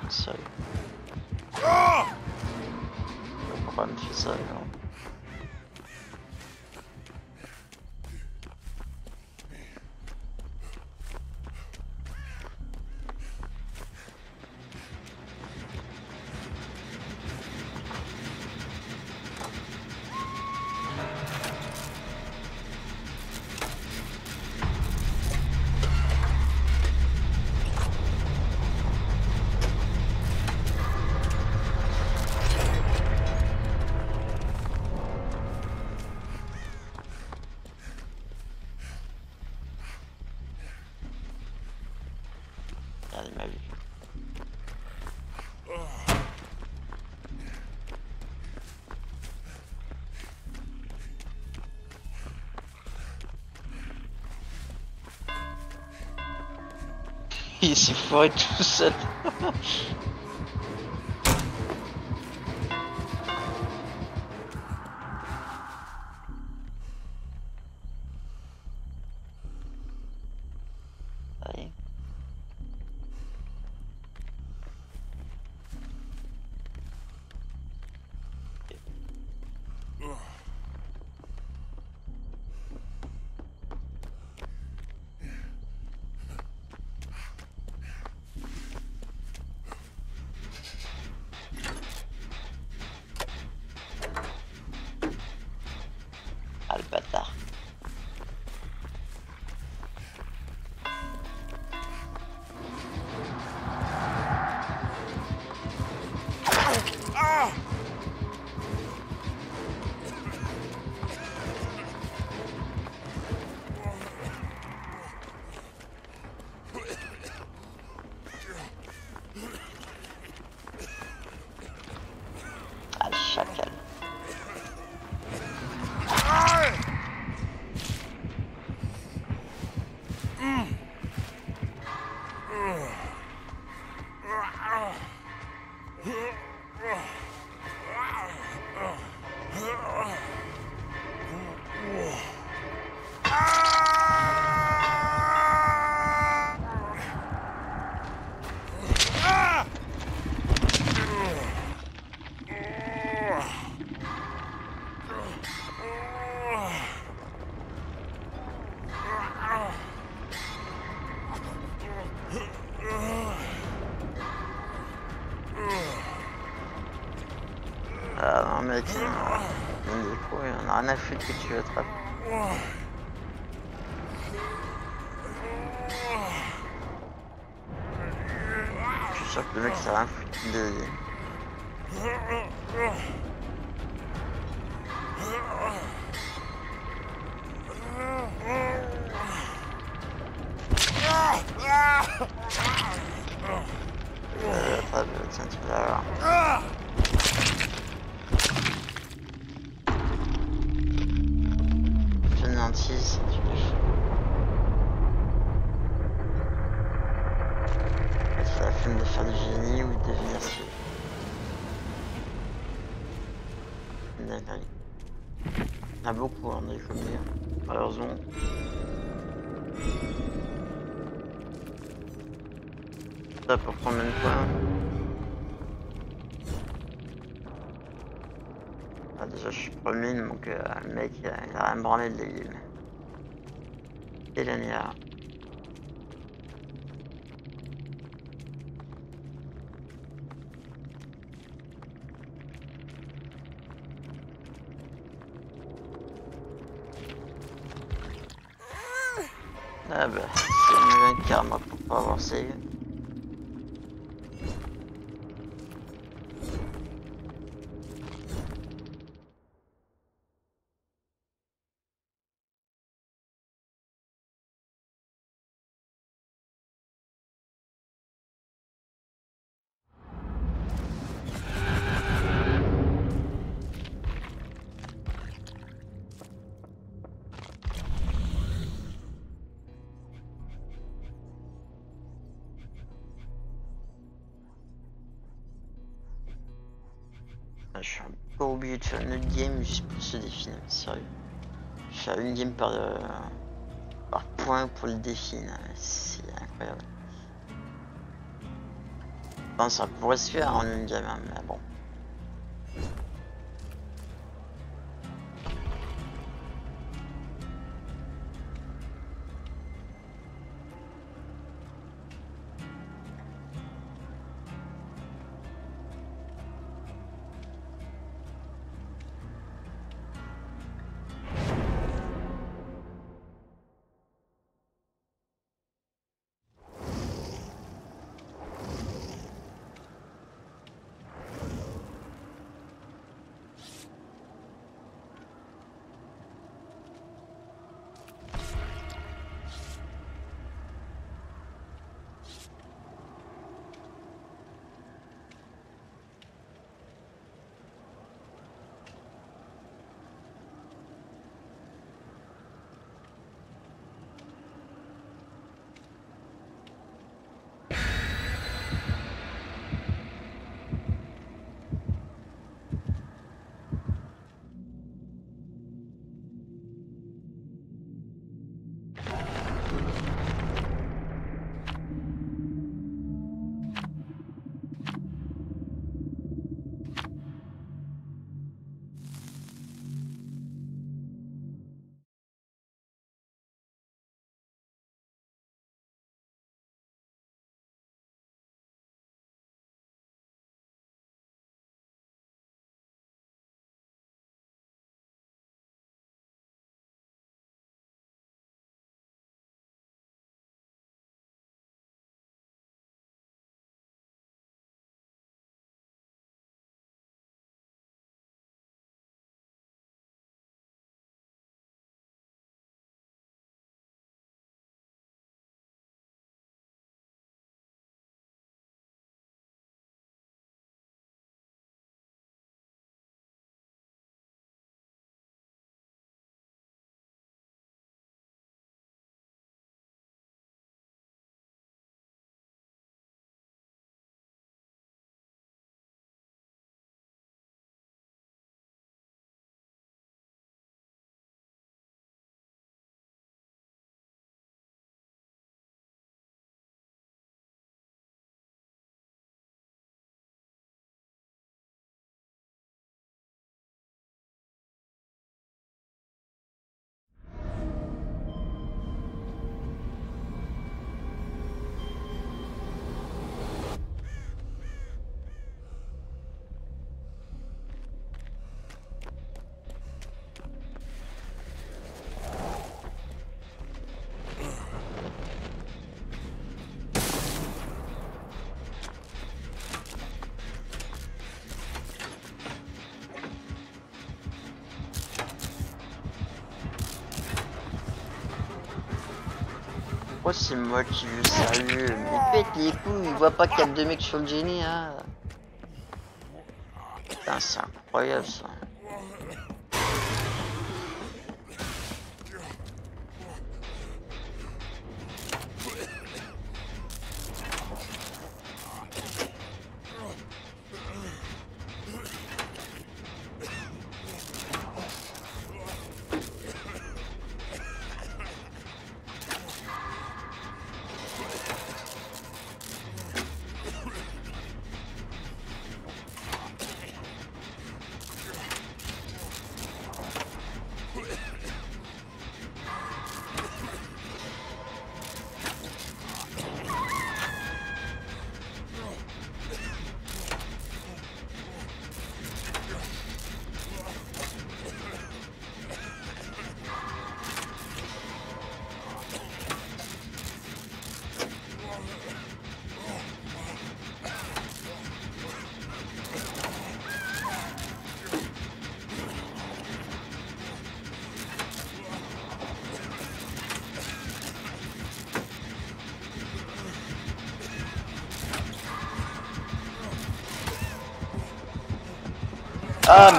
Sérieux Pourquoi ah elle me fait ça sim foi tudo fode, [laughs] un affût que tu attrapes. Oh. C'est un karma de faire une autre game juste pour ce défi, non, sérieux. Faire une game par, euh, par point pour le défi, c'est incroyable. Enfin, ça pourrait se faire en une game, hein, mais bon. Pourquoi c'est moi qui veux sérieux Mais pète les couilles, il voit pas qu'il y a deux mecs sur le génie, hein Putain, c'est incroyable ça.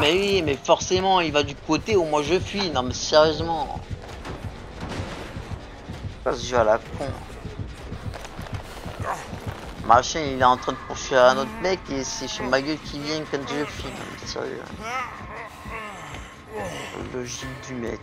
Mais oui, mais forcément, il va du côté où moi je fuis. Non mais sérieusement. Pas ce jeu à la con. Machin, il est en train de poursuivre un autre mec et c'est chez ma gueule qui vient quand je fuis. Sérieux. Logique du mec.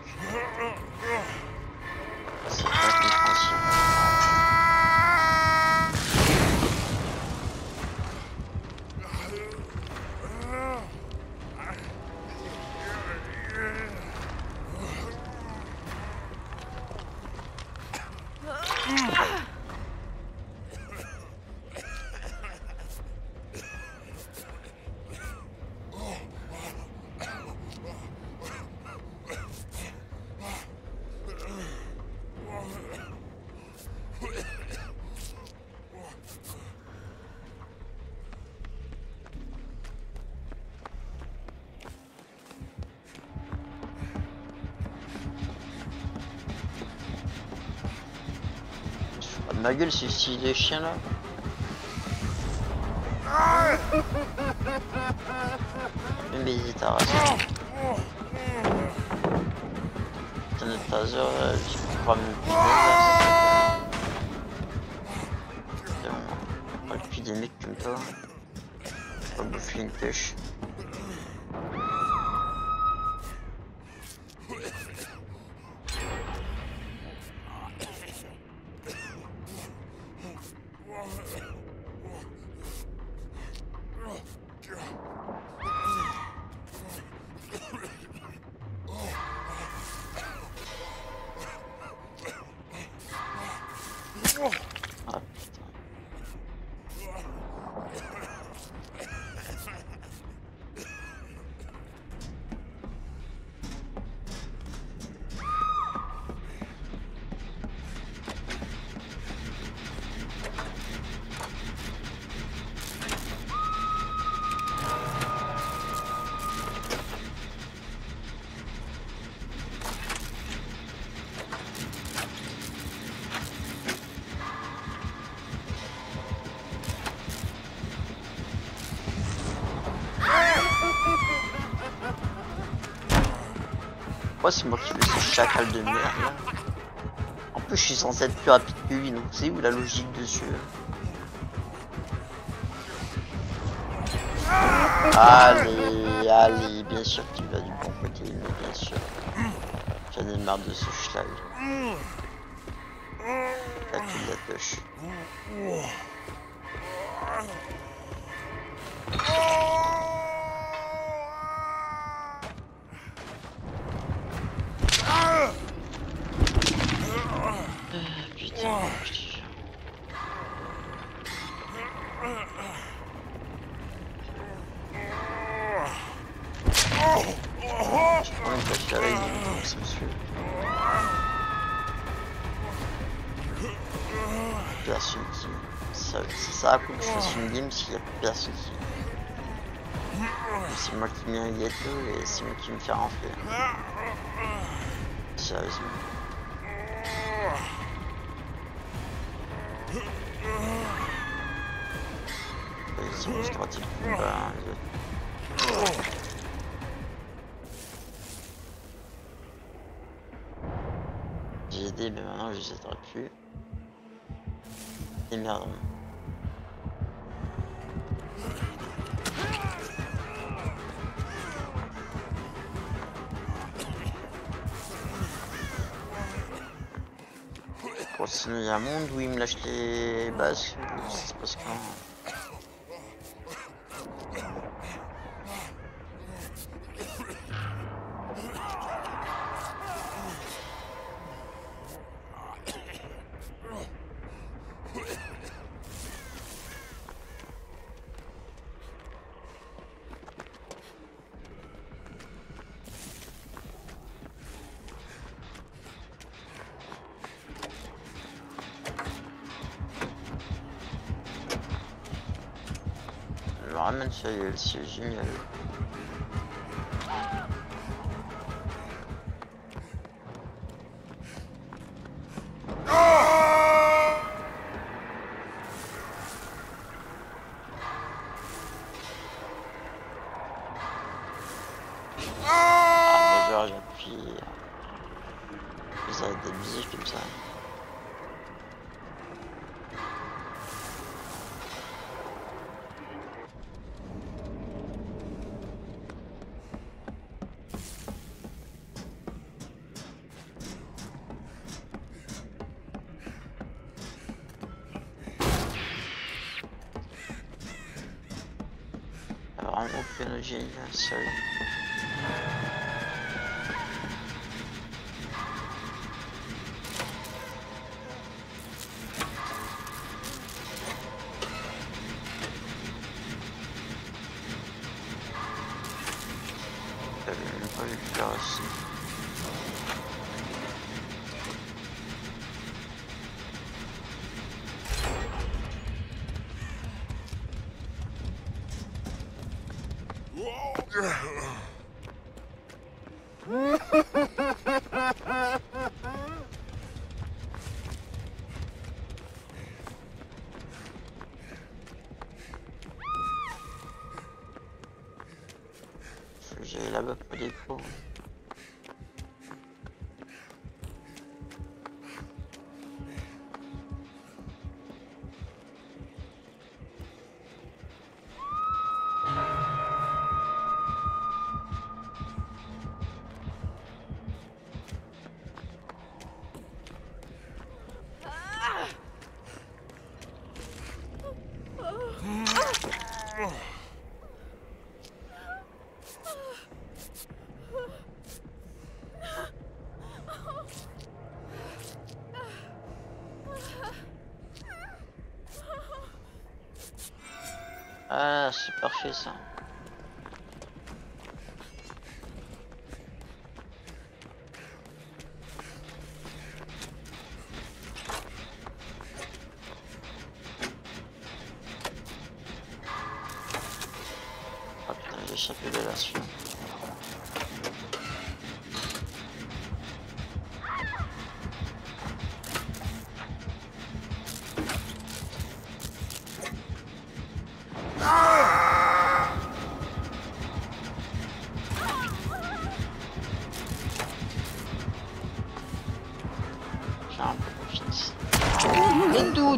Ma gueule ce style de chien là. Même baiser ta race. Putain de taser, tu crois me là C'est. Pas le cul des mecs comme toi. Pas bouffer une pêche. C'est moi qui fais ce chacal de merde En plus je suis censé être plus rapide que lui, donc c'est où la logique dessus Allez, allez, bien sûr que tu vas du bon côté, mais bien sûr. J'en ai marre de ce schlag. C'est moi qui mets un gâteau et c'est moi qui me fait rentrer. Sérieusement. Autres. J'ai aidé, mais maintenant je les aiderai plus. Et merde. Il y a un monde où il me lâche les bases. Je me ramène sur elle, c'est génial. Alors en gros, PNG,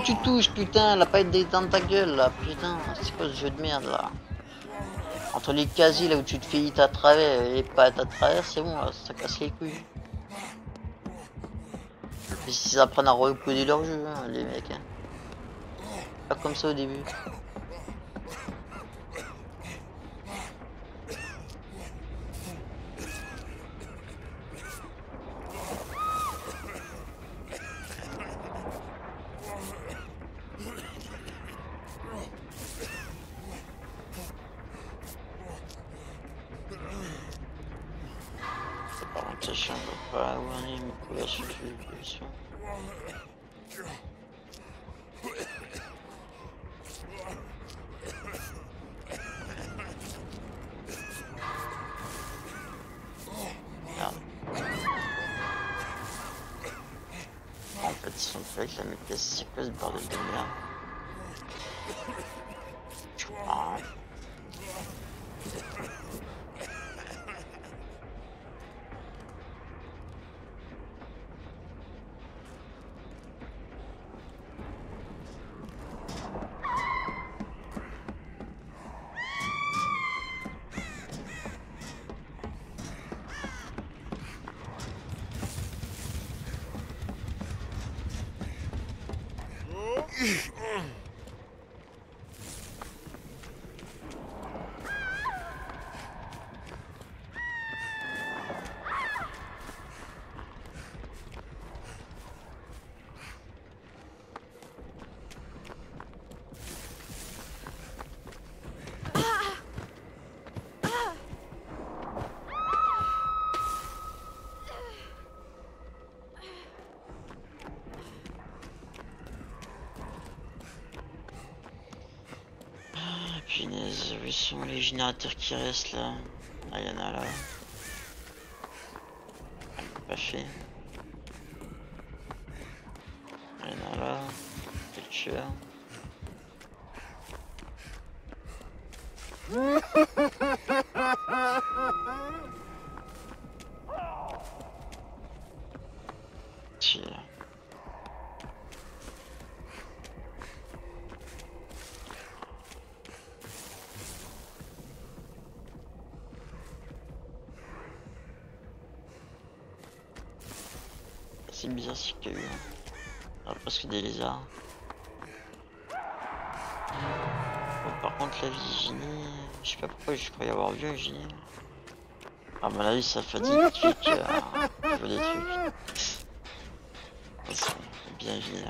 tu touches, putain, la paille dans ta gueule, là, putain, c'est quoi ce jeu de merde, là? Entre les casiers, là, où tu te fais hit à travers et les pattes à travers, c'est bon, là, ça casse les couilles. Et Ils apprennent à recoder leur jeu, hein, les mecs. hein. Pas comme ça au début. Sont les générateurs qui restent là Ah, y'en a là. Pas fait. Y'en a là. Quel tueur. [laughs] ce qu'il y a eu. Ah, parce que des lézards. Bon, par contre, la Virginie, je sais pas pourquoi je croyais avoir vu gilet. À mon avis, ça fatigue des trucs. Euh, je vois des trucs. C'est bien gilet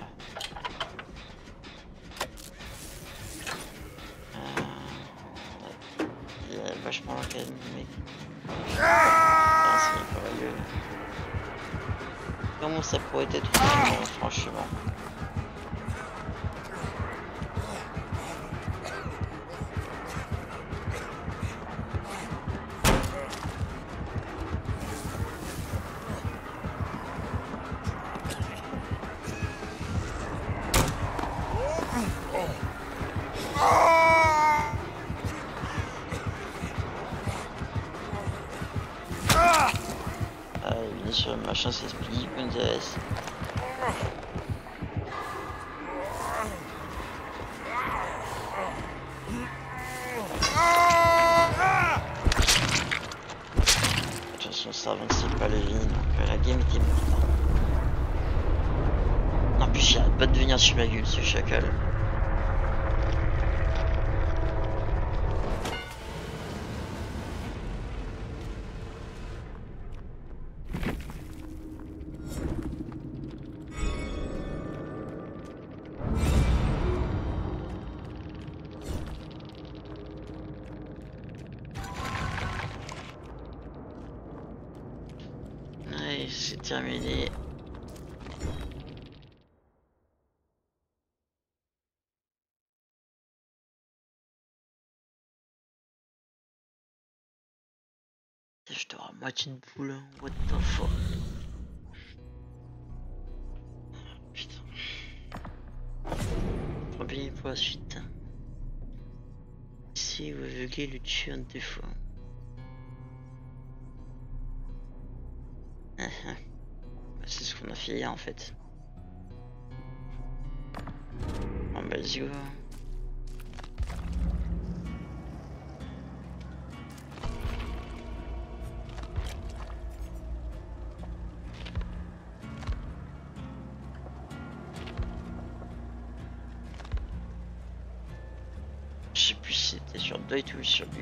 chacal. Allez, c'est terminé. Moitié de boule, hein. what the fuck? Putain. Pour la suite. Si vous aveuglez le tuer un des fois. Ah, ah. Bah, C'est ce qu'on a fait hier en fait. Bon bah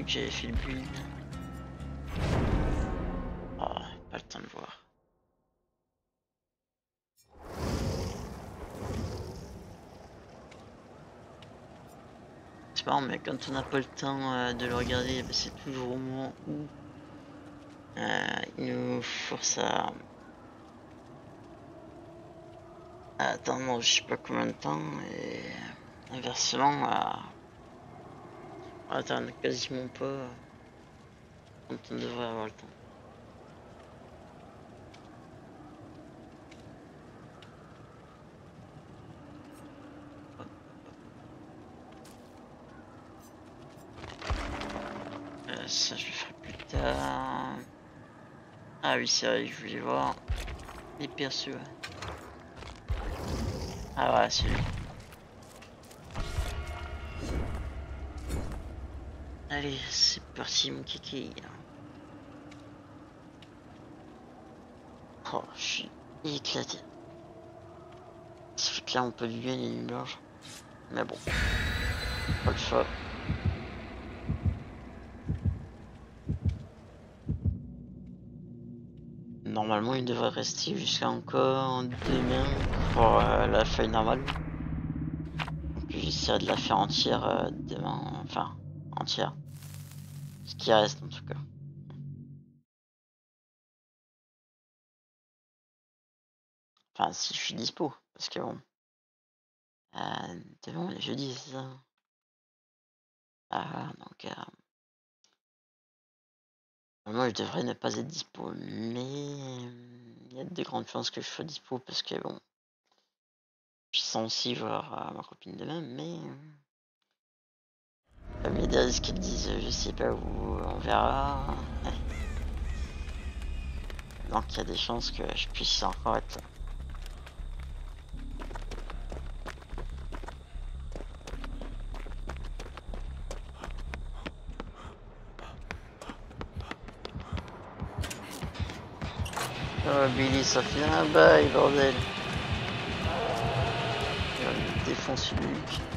j'avais fait le build. Oh, pas le temps de voir. C'est marrant, mais quand on n'a pas le temps euh, de le regarder, bah, c'est toujours au moment où euh, il nous force à... à attendre je sais pas combien de temps et inversement à, à attendre quasiment pas on devrait avoir le temps. Euh, ça je le ferai plus tard. Ah oui c'est vrai, je voulais voir les perçus. Ah ouais c'est lui. C'est parti mon kiki. Oh, je suis éclaté. Ça fait clairement pas du bien les lignes blanches. Mais bon, pas le choix. Normalement, il devrait rester jusqu'à encore demain pour euh, la feuille normale. J'essaierai de la faire entière euh, demain, enfin entière. Qui reste en tout cas. Enfin, si je suis dispo, parce que bon. Euh, demain, jeudi, ça? Ah, donc. Euh, moi, je devrais ne pas être dispo, mais il y a de grandes chances que je sois dispo parce que bon, je suis censé voir euh, ma copine demain, mais des risques qu'elle disent, je sais pas où, on verra. Donc il y a des chances que je puisse encore être là. Oh, Billy, ça fait un bail, bordel. Il défonce Luc.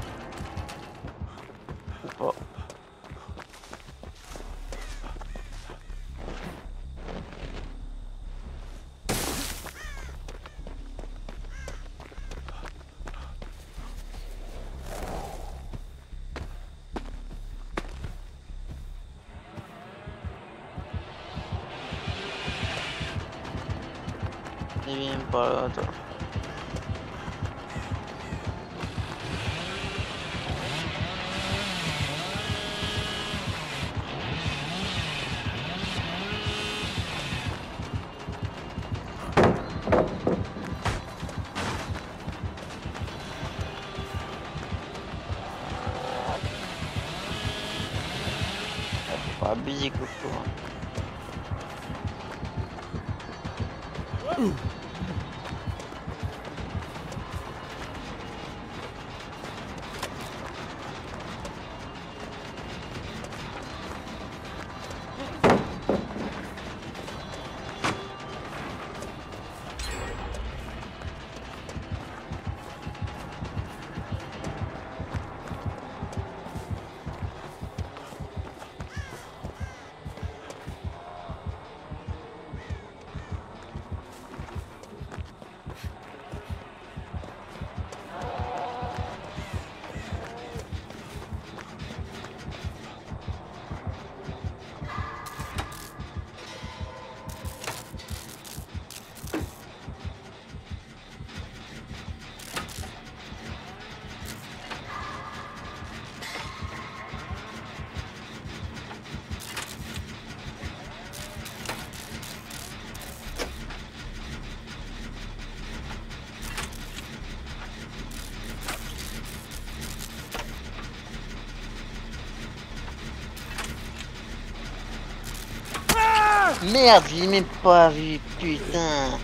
Merde, je l'ai même pas vu, putain.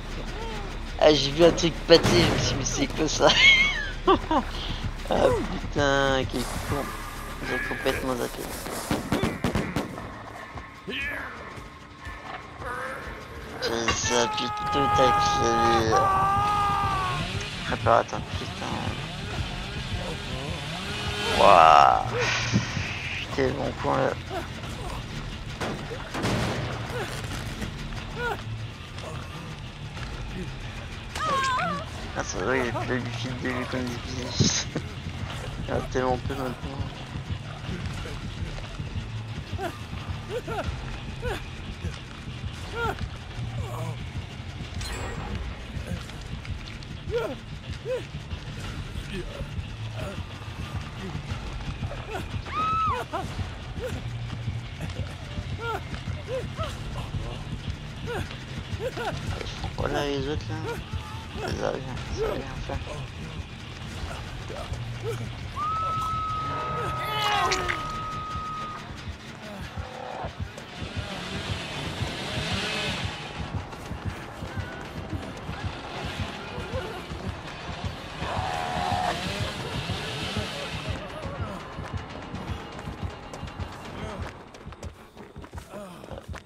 Ah, j'ai vu un truc pâté, je me suis dit, mais c'est quoi ça? [laughs] Ah putain, quel con. J'ai complètement zappé. J'ai zappé tout à pied. Préparateur, putain. Waouh. J'étais bon coin là. Vrai, j'ai plus du fil de lui comme des bisous. Il y en a tellement peu maintenant. Voilà les autres là. Ça va bien, ça va bien faire.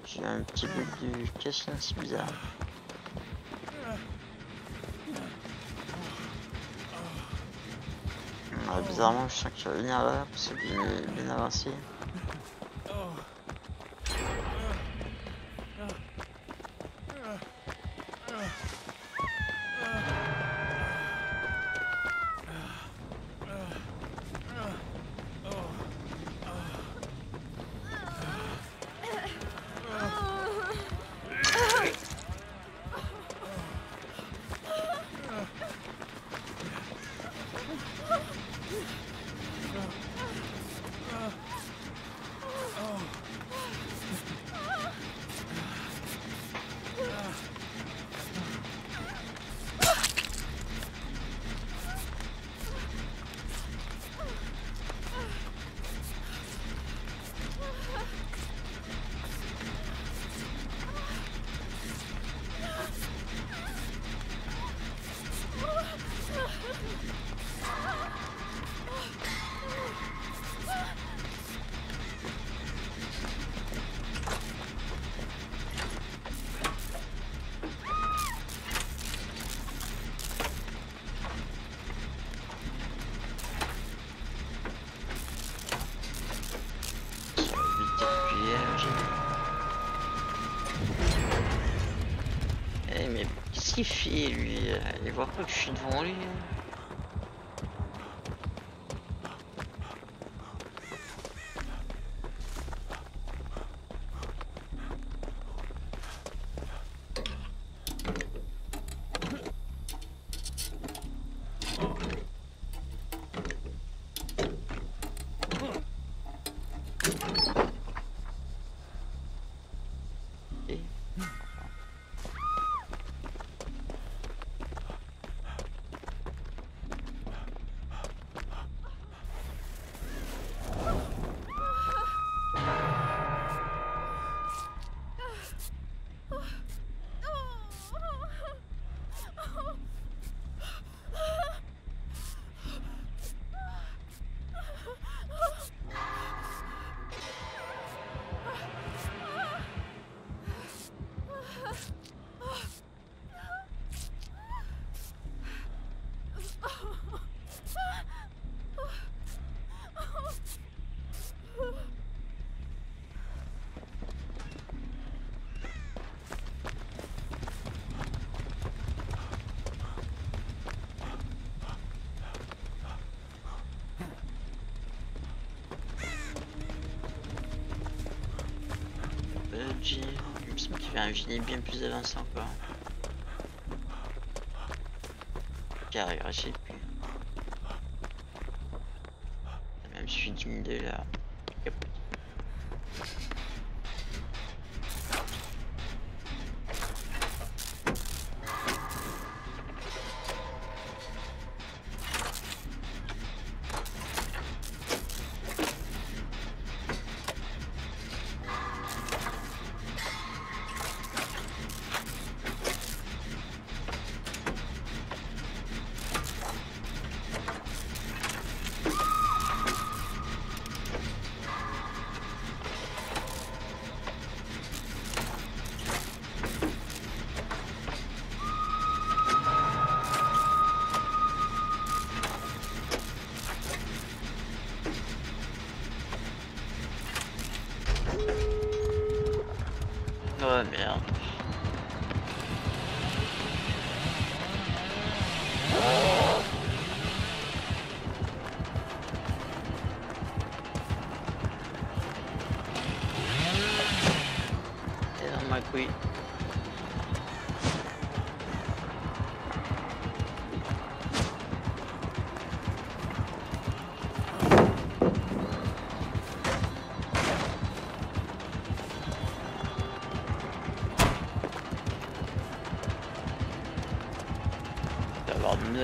J'ai un petit bout cache là, c'est bizarre. Ouais, bizarrement, je sens qu'il va venir là parce qu'il est bien avancé. Pas que je suis devant lui. Et- Il me semble qu'il fait un gilet bien plus avancé encore. Carré, je sais plus. Même celui du milieu là.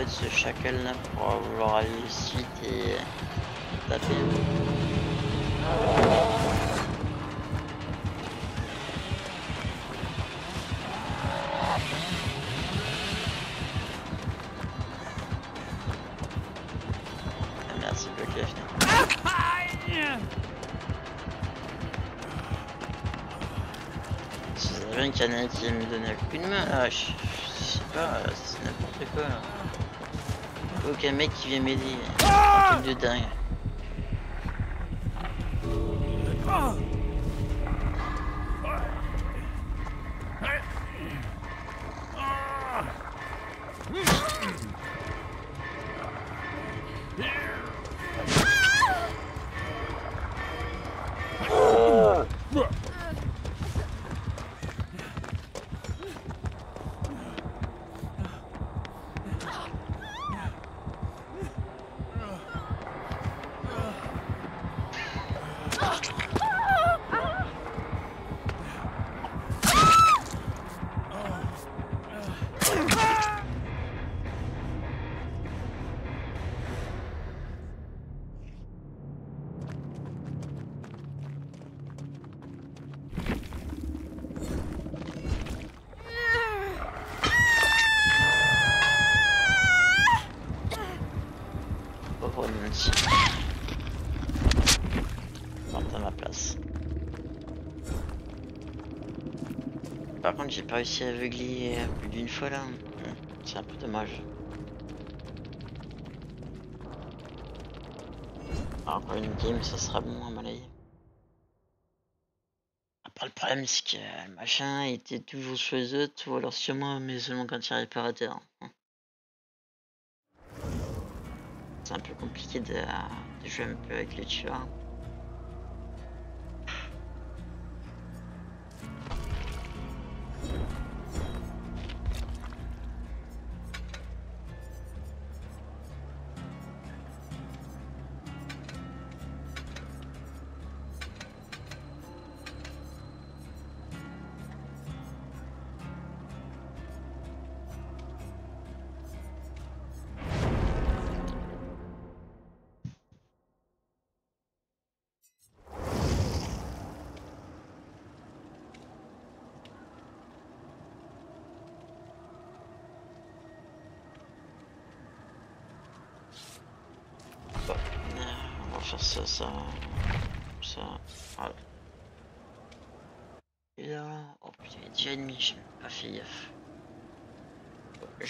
Avoir une ce chacal là pour aller suite et taper. Ah c'est bloqué la fenêtre. Si vous avez un canin qui me donner un coup de main, je, je sais pas, Aucun mec qui vient m'aider. Un truc de dingue. Ma place. Par contre, j'ai pas réussi à aveugler plus d'une fois là. Hmm, C'est un peu dommage. Encore une game, ça sera bon à avis. Après, le problème, c'est que le machin était toujours les autres, ou alors sur moi, mais seulement quand il arrive par terre. hein. C'est un peu compliqué de, jouer un peu avec tueur. Bon,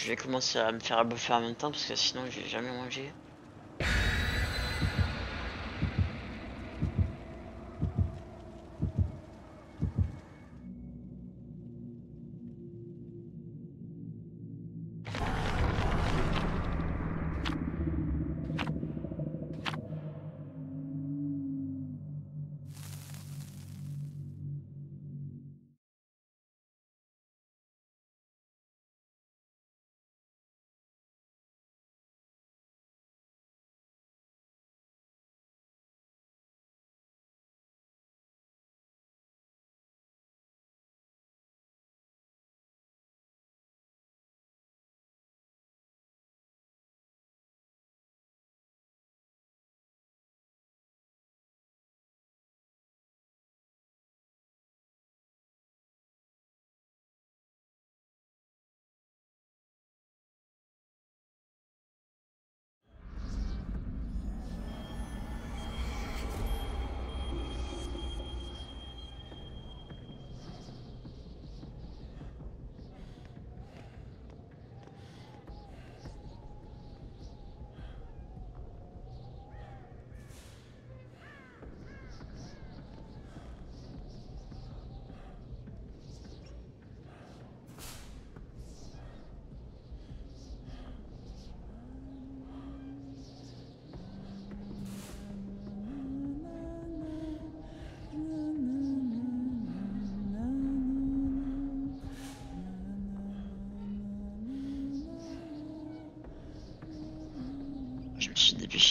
Je vais commencer à me faire à bouffer en même temps parce que sinon j'ai jamais mangé.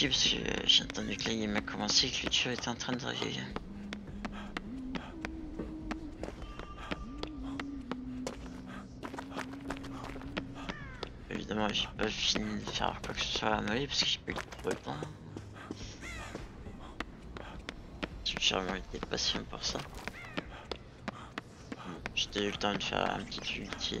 Parce que j'ai entendu que la game a commencé et que le tueur était en train de driver. Évidemment, j'ai pas fini de faire quoi que ce soit à Molly parce que j'ai pas eu le temps. J'ai vraiment été patient pour ça. J'ai eu le temps de faire un petit ulti.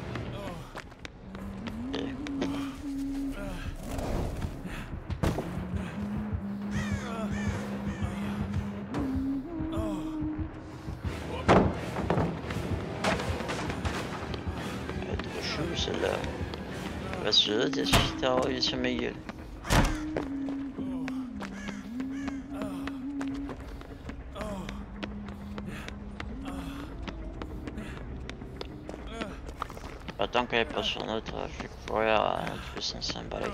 envoyé sur qu'elle est pas sur notre, je vais courir à sens un balai.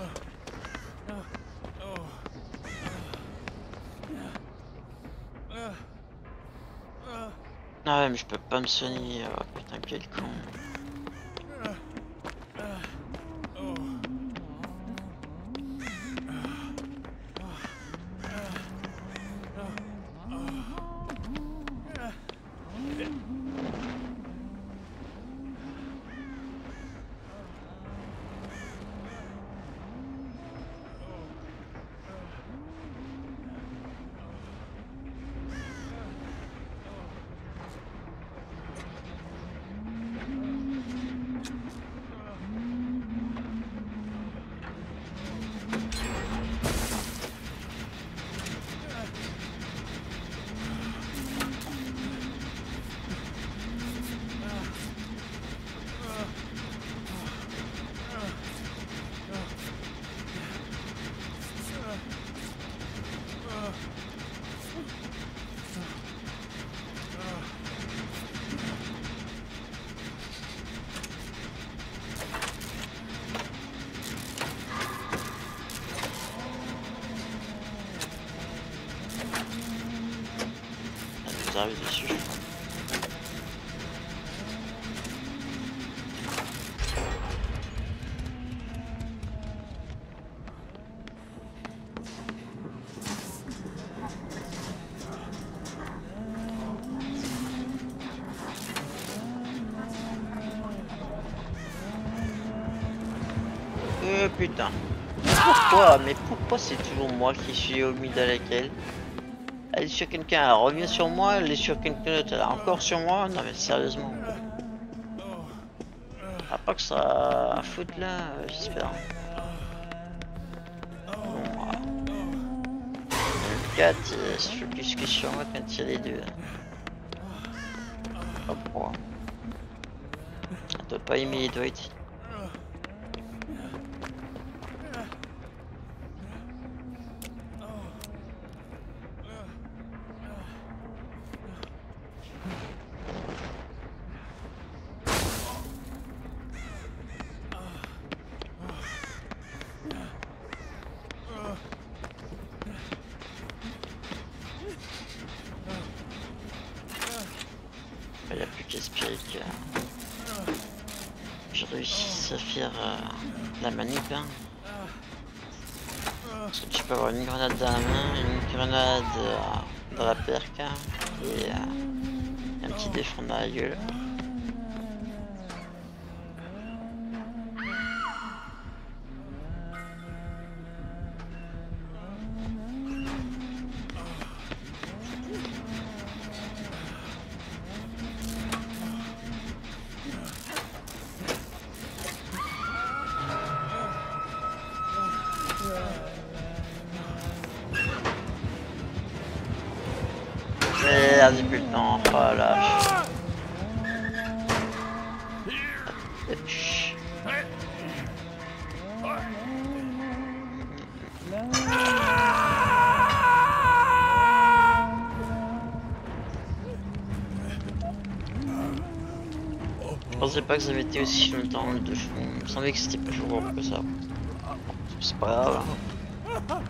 Ah mais je peux pas me soigner, oh putain quel con. Pourquoi Mais pourquoi c'est toujours moi qui suis au milieu de laquelle Elle est sur quelqu'un, elle revient sur moi, elle est sur quelqu'un d'autre, elle encore sur moi Non mais sérieusement. Ah pas que ça à foutre là, j'espère. Bon, voilà. Le 4, euh, se focus que sur moi quand il y a les deux. Pas pourquoi. Elle doit pas aimer les Dwight. Pas ça avait été aussi longtemps le deux. Il me semblait que c'était plus lourd que ça. C'est pas grave. hein.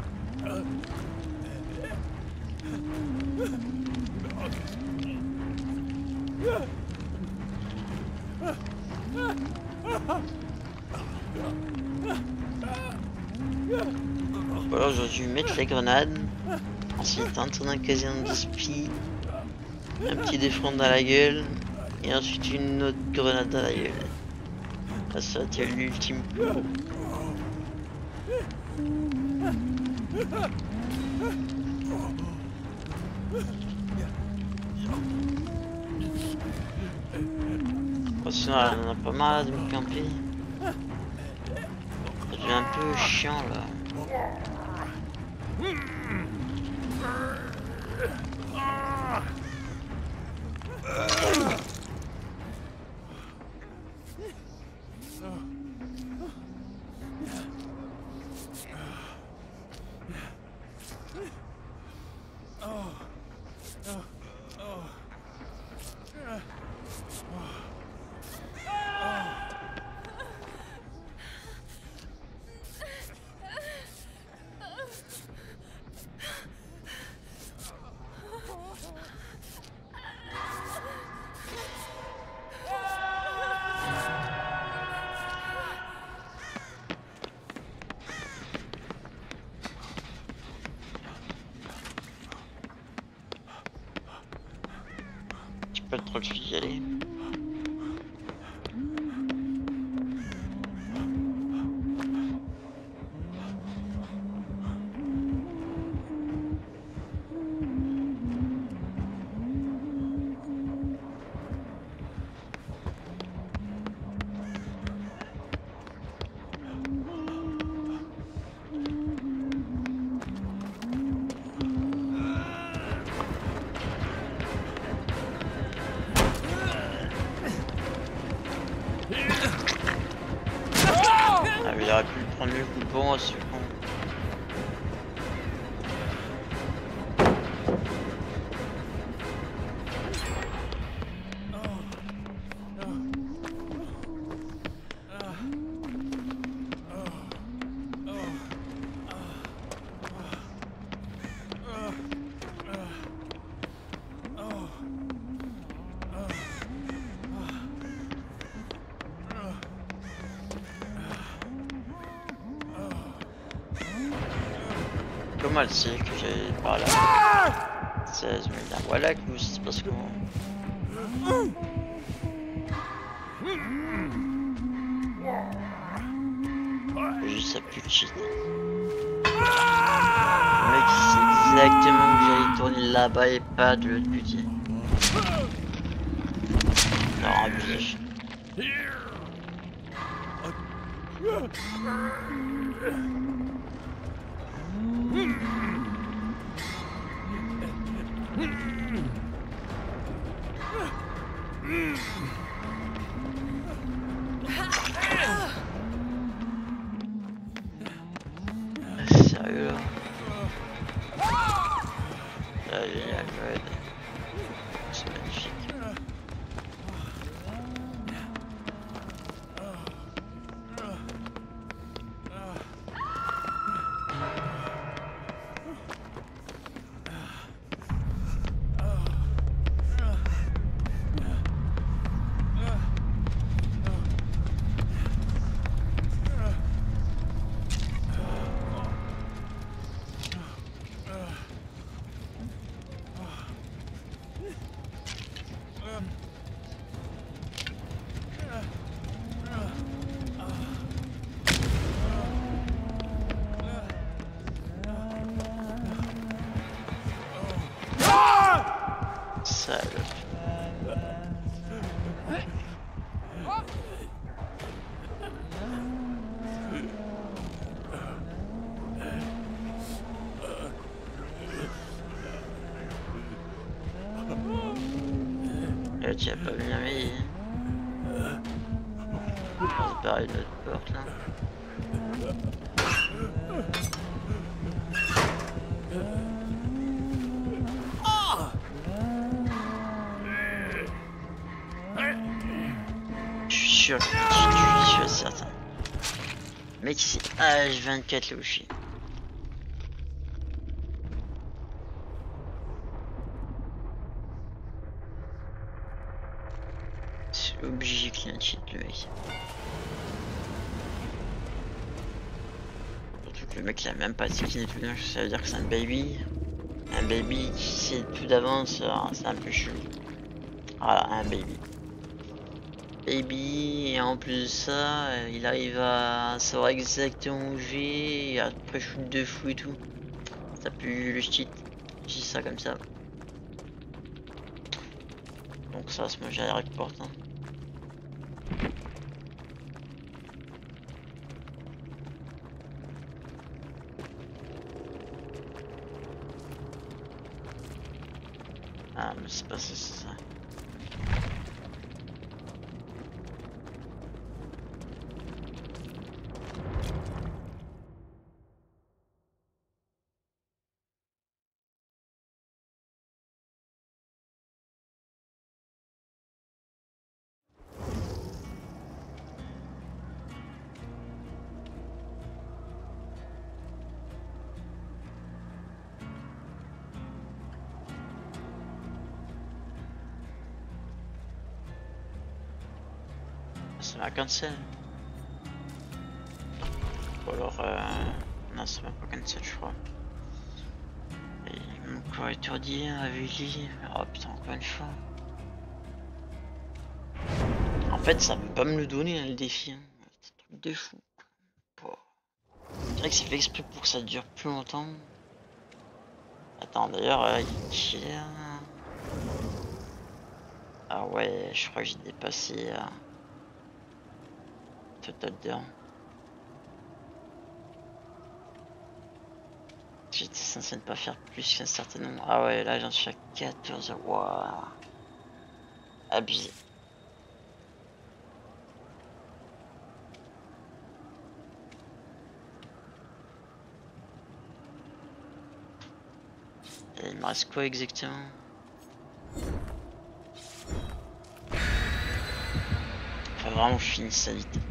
Alors j'aurais dû mettre les grenades. Ensuite un tour d'un de speed. Un petit défront dans la gueule. Et ensuite une autre grenade dans la gueule. Ah, ça été l'ultime. Oh, sinon en a pas mal de me camper. Devient un peu chiant là. Elle sait que j'ai par là 16 milliards. Voilà que c'est parce que. Juste le shit. Le mec sait exactement que j'allais tourner là-bas et pas de l'autre côté. Non, abusé. Là, tu vas pas venir m'aider. On va de porte là. Je suis sûr je suis certain. Mec, c'est H24 là où je suis. C'est obligé qu'il y ait un cheat, le mec. Surtout que le mec il a même pas skin et tout, donc ça veut dire que c'est un baby. Un baby qui sait tout d'avance, euh, c'est un peu chelou. Voilà, un baby. Baby, et en plus de ça, euh, il arrive à savoir exactement où je vais, et après shoot de fou et tout. Ça pue le cheat. Je dis ça comme ça. Donc ça, c'est j'ai la report. Hein. M'a cancel. Ou alors, euh... non, ça m'a pas cancel, je crois. Et mon corps étourdi, Avili. Oh putain, encore une fois. En fait, ça veut pas me le donner, hein, le défi. Hein. C'est de fou. C'est fait exprès pour que ça dure plus longtemps. Attends, d'ailleurs, euh, il. Ah ouais, je crois que j'ai dépassé. Euh... J'étais censé ne pas faire plus qu'un certain nombre. Ah ouais, là j'en suis à 14. Waouh. Abusé. Et il me reste quoi exactement? Faut vraiment finisse ça vite.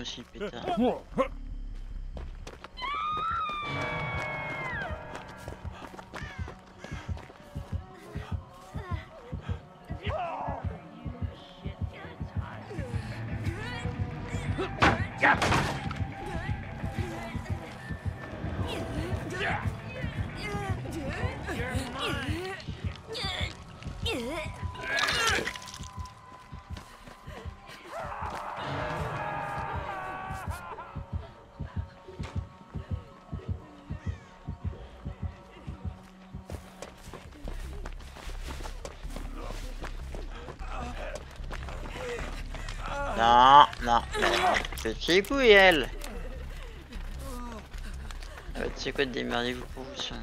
Aussi [laughs] le non. Petit couille, elle. Ah bah, tu sais quoi, démerdez-vous pour vous, ça.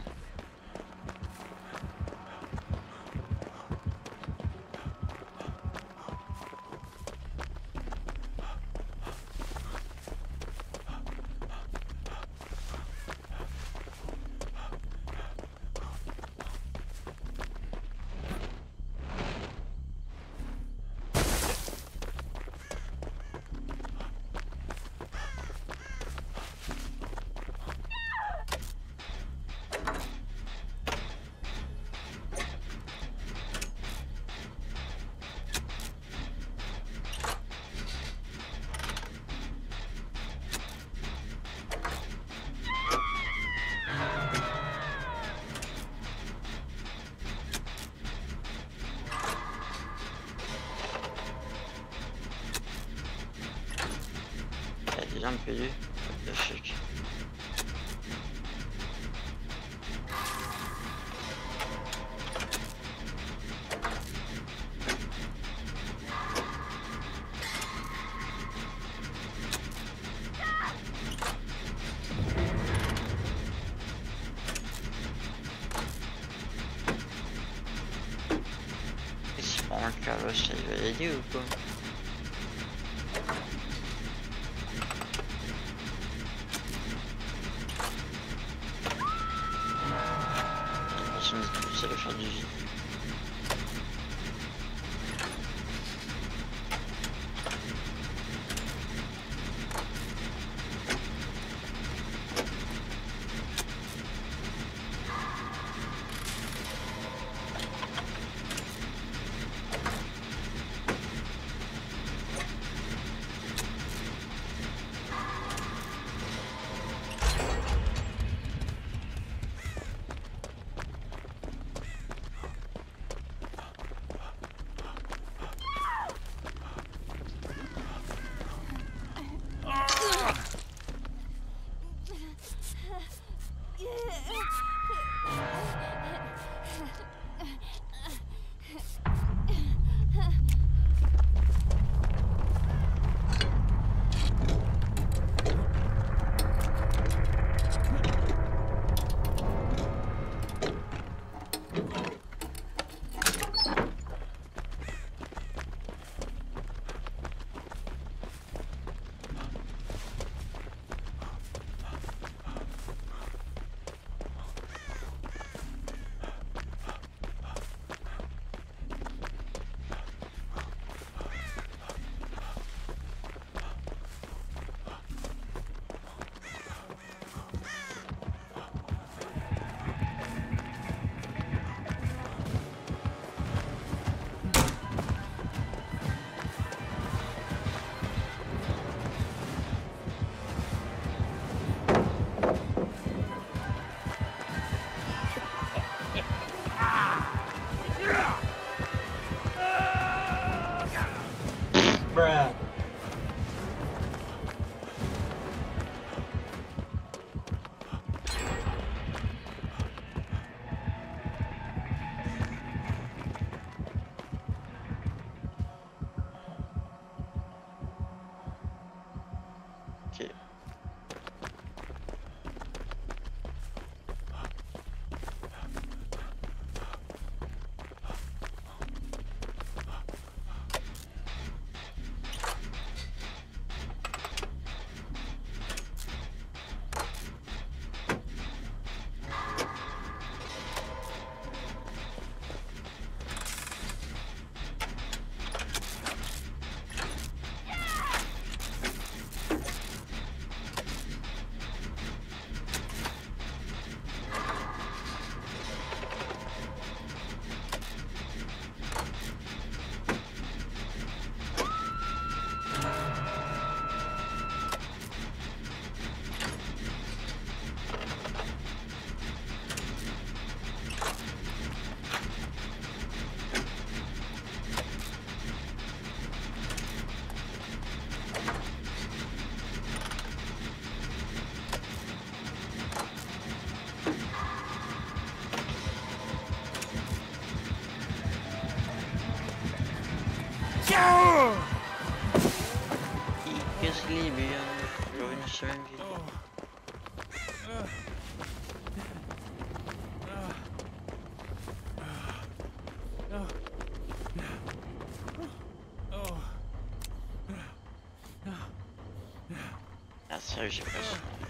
Le chèque. Et si prend le ou quoi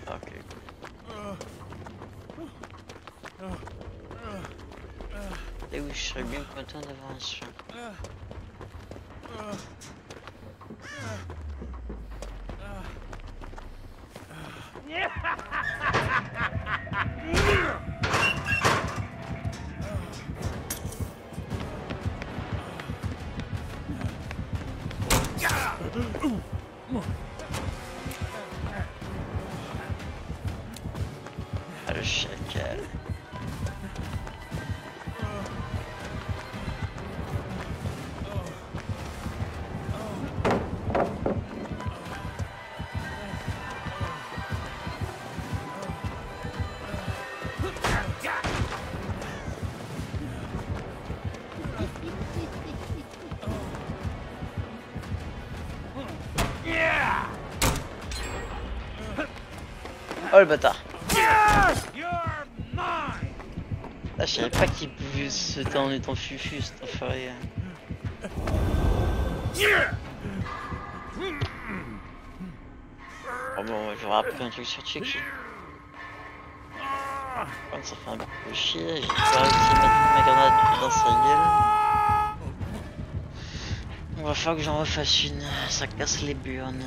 Ah, ok. Et oui je serais bien content d'avoir un chien. Oh le bâtard. Mine! Ah, je savais pas qu'il pouvait se sauter en étant fufu cet enfoiré. Oh bon, j'aurais appris un truc sur. Quand ça fait un peu chier, j'ai pas réussi à mettre ma grenade dans sa gueule. On va falloir que j'en refasse une, ça casse les burnes.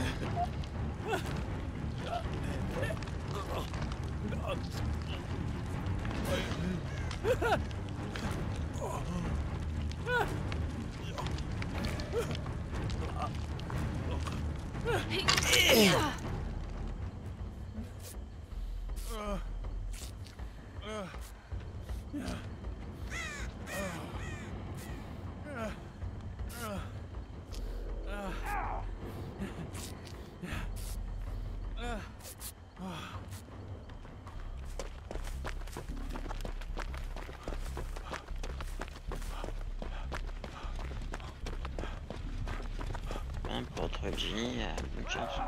Pour le génie, euh, bonne chance.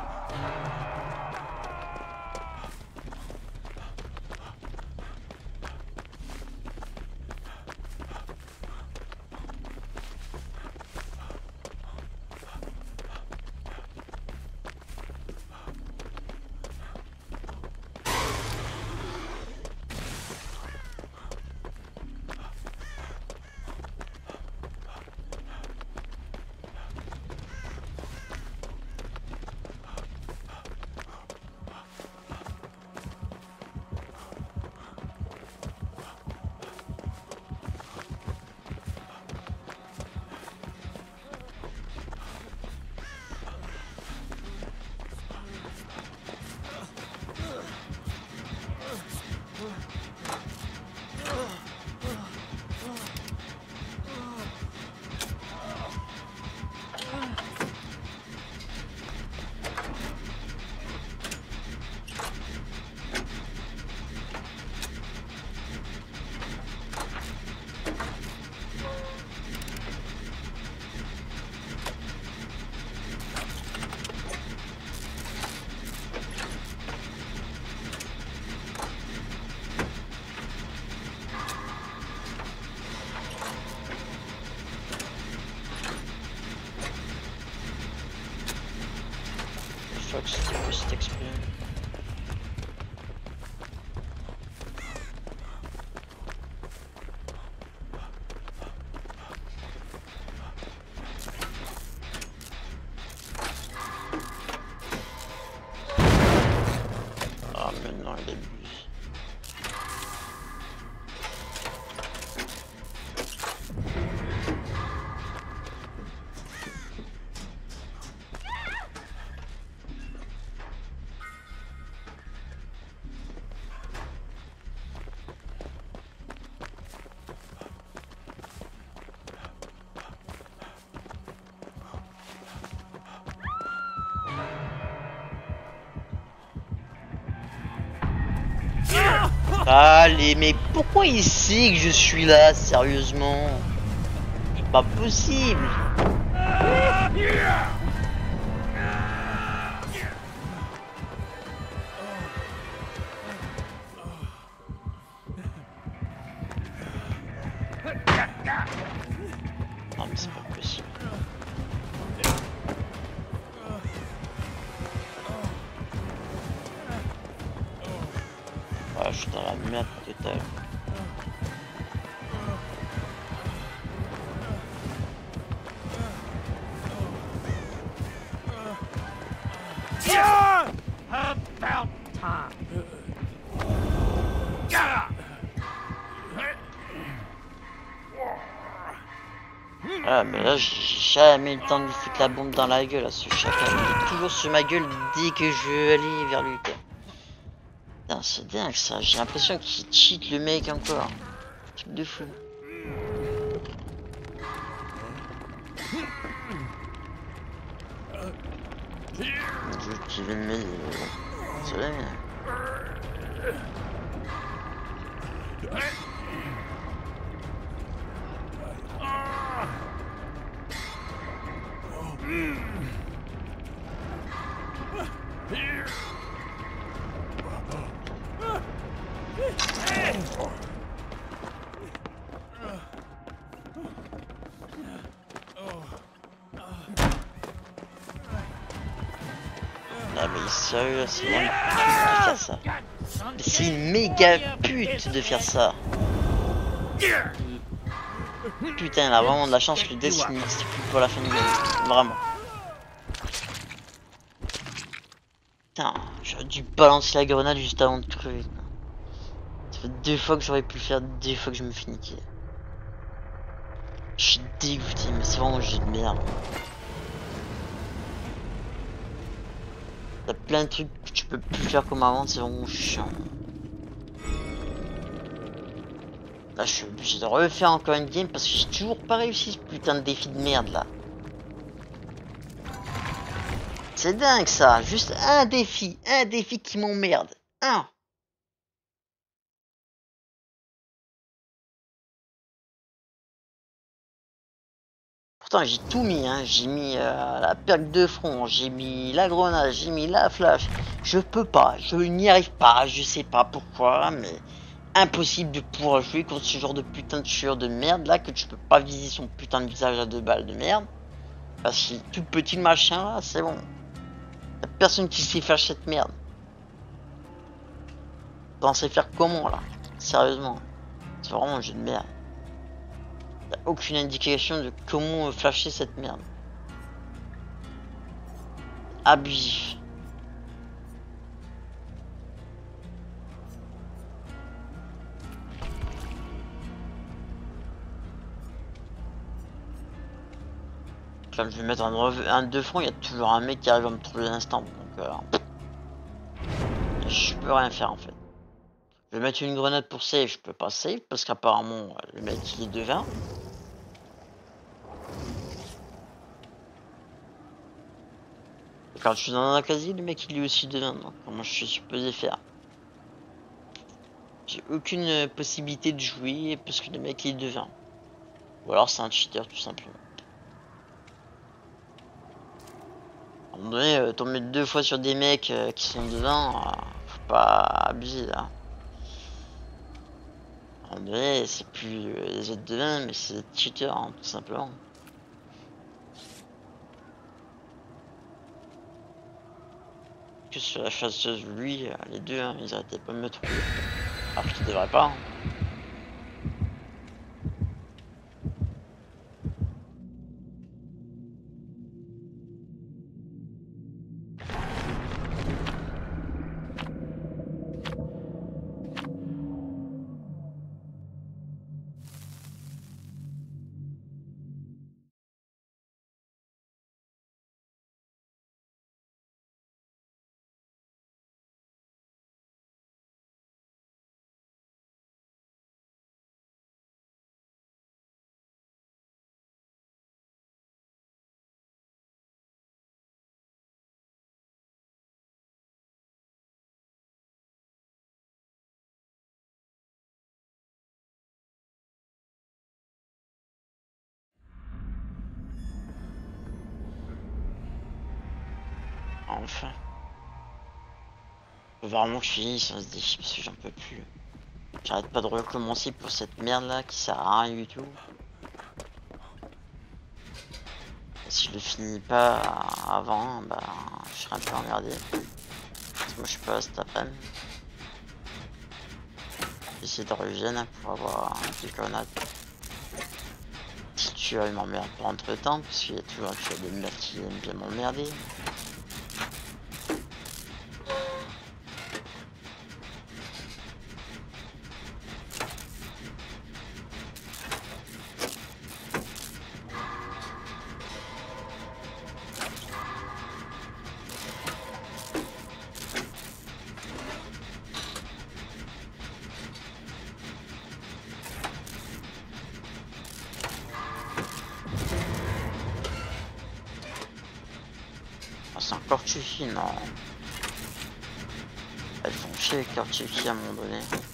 Allez, mais pourquoi sait que je suis là, sérieusement? C'est pas possible jamais eu le temps de foutre la bombe dans la gueule à ce chacal. Il est toujours sur ma gueule dès que je veux aller vers lui c'est dingue ça, j'ai l'impression qu'il cheat le mec encore. De fou. Pute de faire ça. Putain, elle a vraiment de la chance que death n'existe plus pour la fin du. Vraiment. Putain, j'aurais dû balancer la grenade juste avant de crever. Ça fait deux fois que j'aurais pu le faire, deux fois que je me fais niquer. Je suis dégoûté, mais c'est vraiment un de merde. T'as plein de trucs que tu peux plus faire comme avant, c'est vraiment chiant. Là, je suis obligé de refaire encore une game parce que j'ai toujours pas réussi ce putain de défi de merde là. C'est dingue ça, juste un défi, un défi qui m'emmerde. Un. Pourtant j'ai tout mis, hein. j'ai mis euh, la perque de front, j'ai mis la grenade, j'ai mis la flash. Je peux pas, je n'y arrive pas, je sais pas pourquoi, mais impossible de pouvoir jouer contre ce genre de putain de tueur de merde là que tu peux pas viser son putain de visage à deux balles de merde. Parce est tout petit machin là, c'est bon. Y'a personne qui sait faire cette merde. T'en sais faire comment là Sérieusement. C'est vraiment un jeu de merde. Y'a aucune indication de comment flasher cette merde. Abusif. Là, je vais mettre un, un de front, il y a toujours un mec qui arrive à me trouver l'instant. Donc, euh, je peux rien faire en fait. Je vais mettre une grenade pour save, je peux pas save parce qu'apparemment le mec il est devant. Et Quand je suis dans un casier, le mec il est aussi devant. Donc comment je suis supposé faire? J'ai aucune possibilité de jouer parce que le mec il est devant. Ou alors c'est un cheater tout simplement. Donné, euh, tomber deux fois sur des mecs euh, qui sont devant, euh, faut pas abuser là. Moment donné, c'est plus euh, les autres devant, mais c'est des cheaters, hein, tout simplement. Que sur la chasseuse, lui, les deux, hein, ils arrêtaient pas de me trouver. Alors qu'ils devraient pas. hein. Vraiment que je finisse ce défi parce que j'en peux plus. J'arrête pas de recommencer pour cette merde là qui sert à rien du tout. Si je le finis pas avant, bah je serai un peu emmerdé. Parce que moi je suis pas cet après-midi. J'essaie de revenir pour avoir un petit grenade. Si tu as il m'emmerde pas entre temps, parce qu'il y a toujours des mecs qui aiment bien m'emmerder. Leur Chucky à un donné.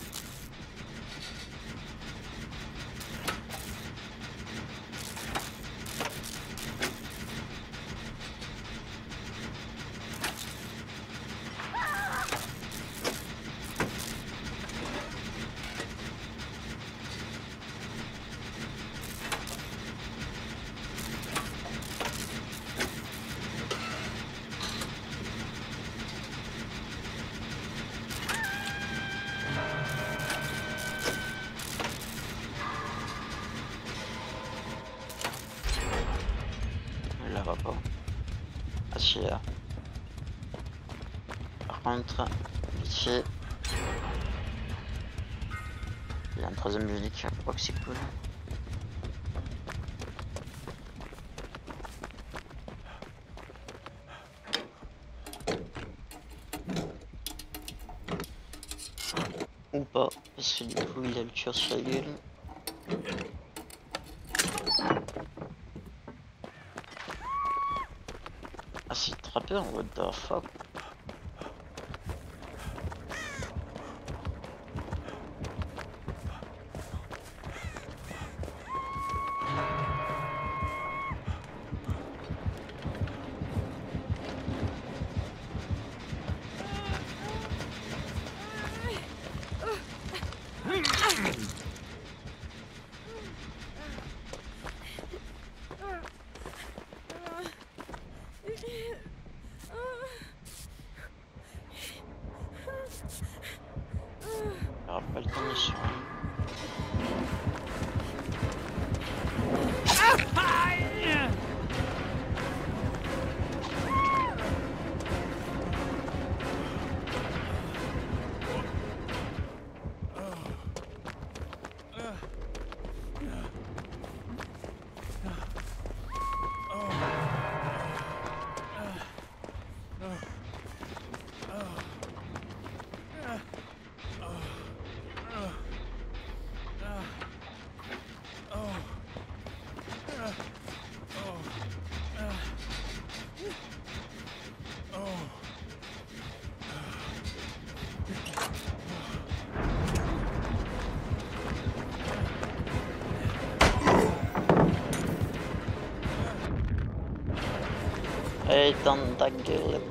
Sur la gueule. Ah c'est trappeur, what the fuck ganddo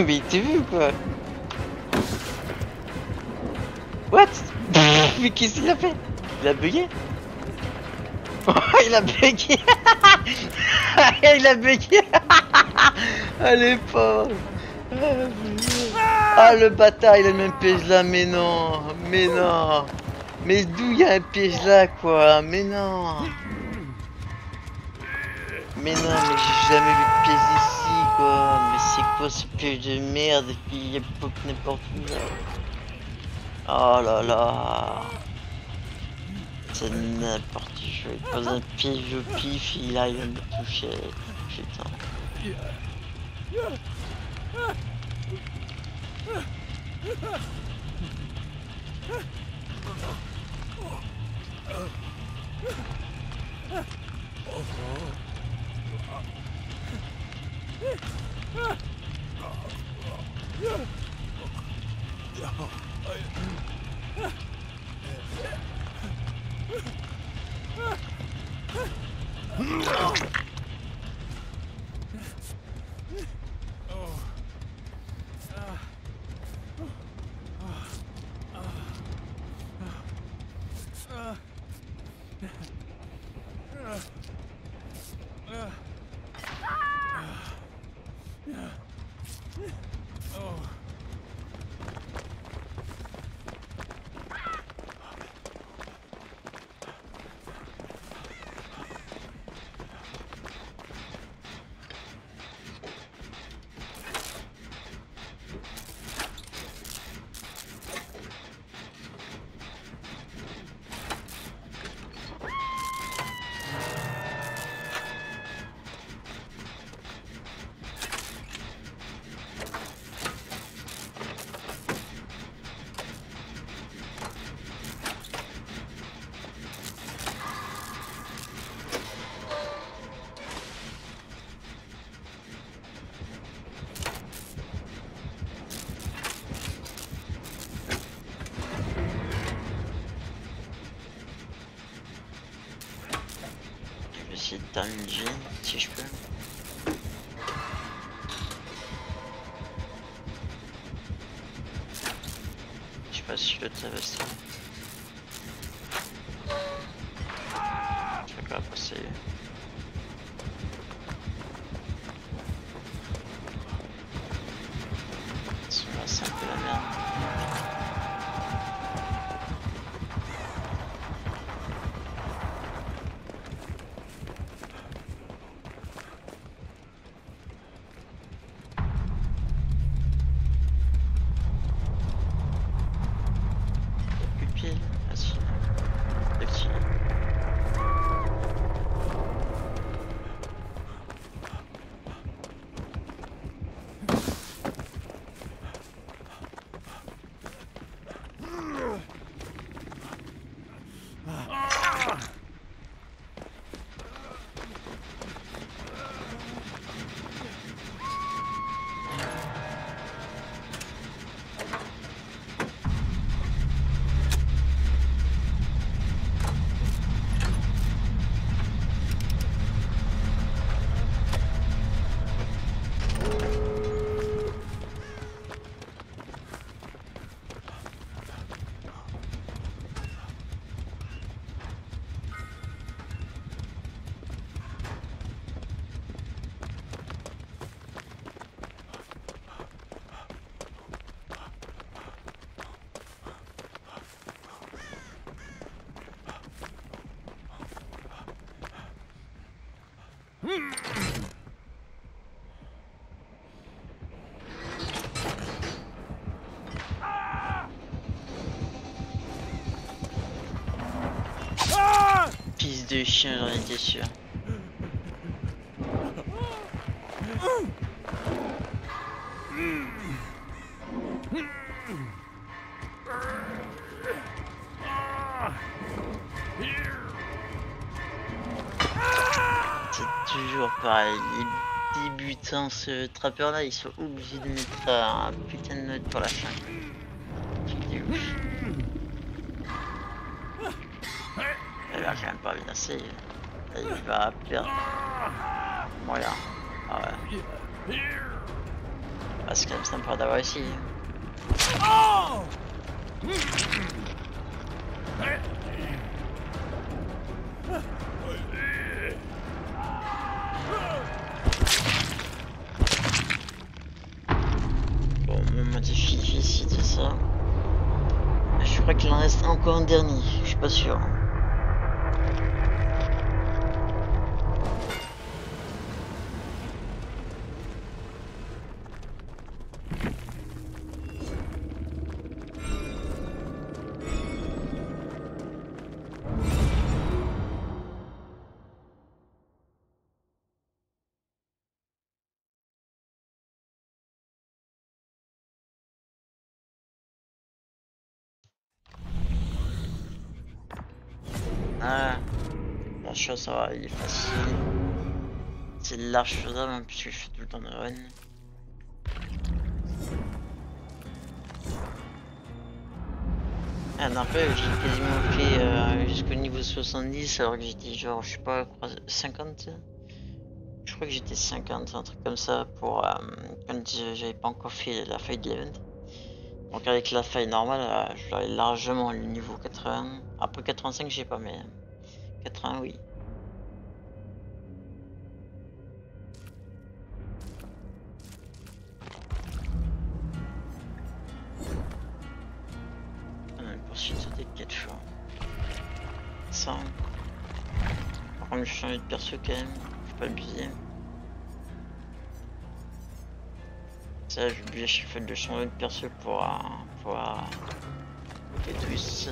[laughs] Mais il t'a vu quoi What [laughs] Mais qu'est-ce qu'il a fait Il a bugué [laughs] Il a bugué Il a bugué Allez pauvre Ah le bâtard il a le même piège là mais non Mais non. Mais d'où il y a un piège là quoi Mais non. Mais non mais j'ai jamais vu de piège ici Mais c'est quoi ce piège de merde et puis il n'importe où Oh là là C'est n'importe quoi. Il pose un piège au pif, il arrive à me toucher. Putain. Je chien, j'en étais sûr. C'est toujours pareil. Les débutants, ce trappeur là, ils sont obligés de mettre un putain de note pour la fin. you. Ça va, il est facile. C'est large faisable, puisque je fais tout le temps de run. Ah, n'empêche, j'ai quasiment fait euh, jusqu'au niveau 70, alors que j'étais genre, je sais pas, 50 Je crois que j'étais 50, un truc comme ça, pour euh, quand j'avais pas encore fait la faille de l'event. Donc avec la faille normale, euh, je l'avais largement le niveau 80. Après 85, j'ai pas, mais 80, oui. 100. Par contre, je change de perso quand même, faut pas abuser. Ça, j'ai oublié fois de changer de perso pour euh, pouvoir faire tous.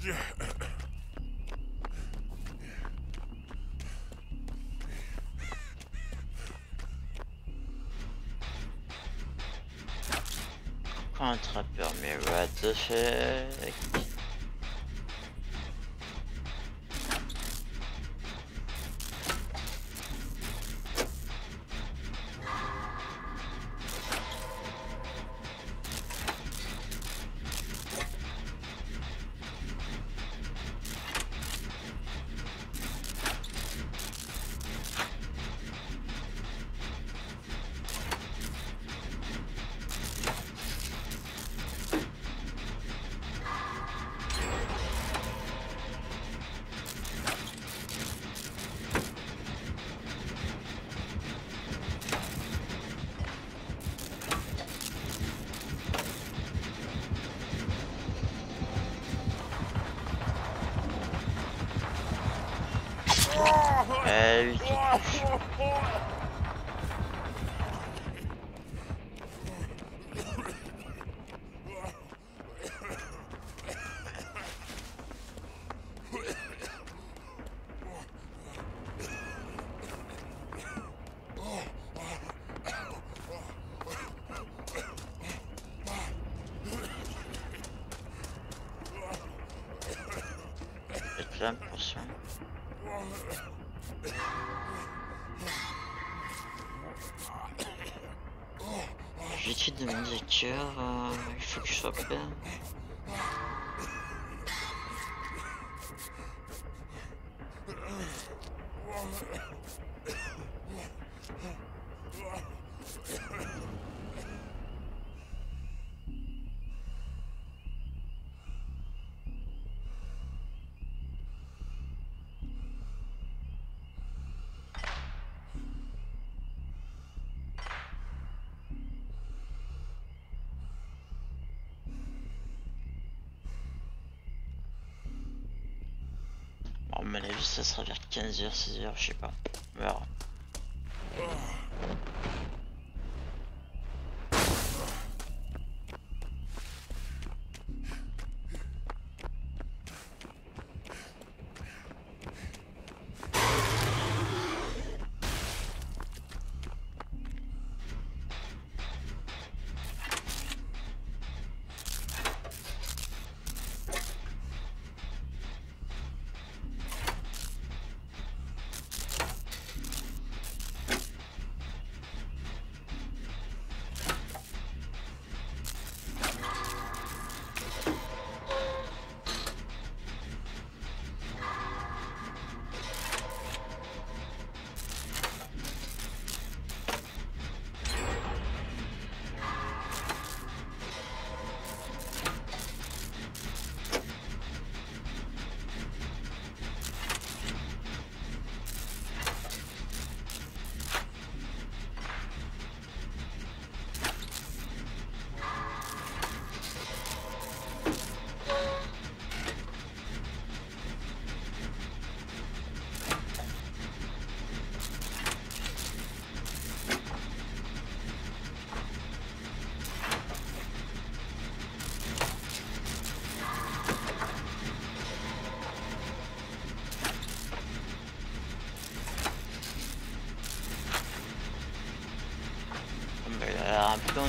Quoi un trappeur mais what ça sera vers 15h, 16h, je sais pas. On.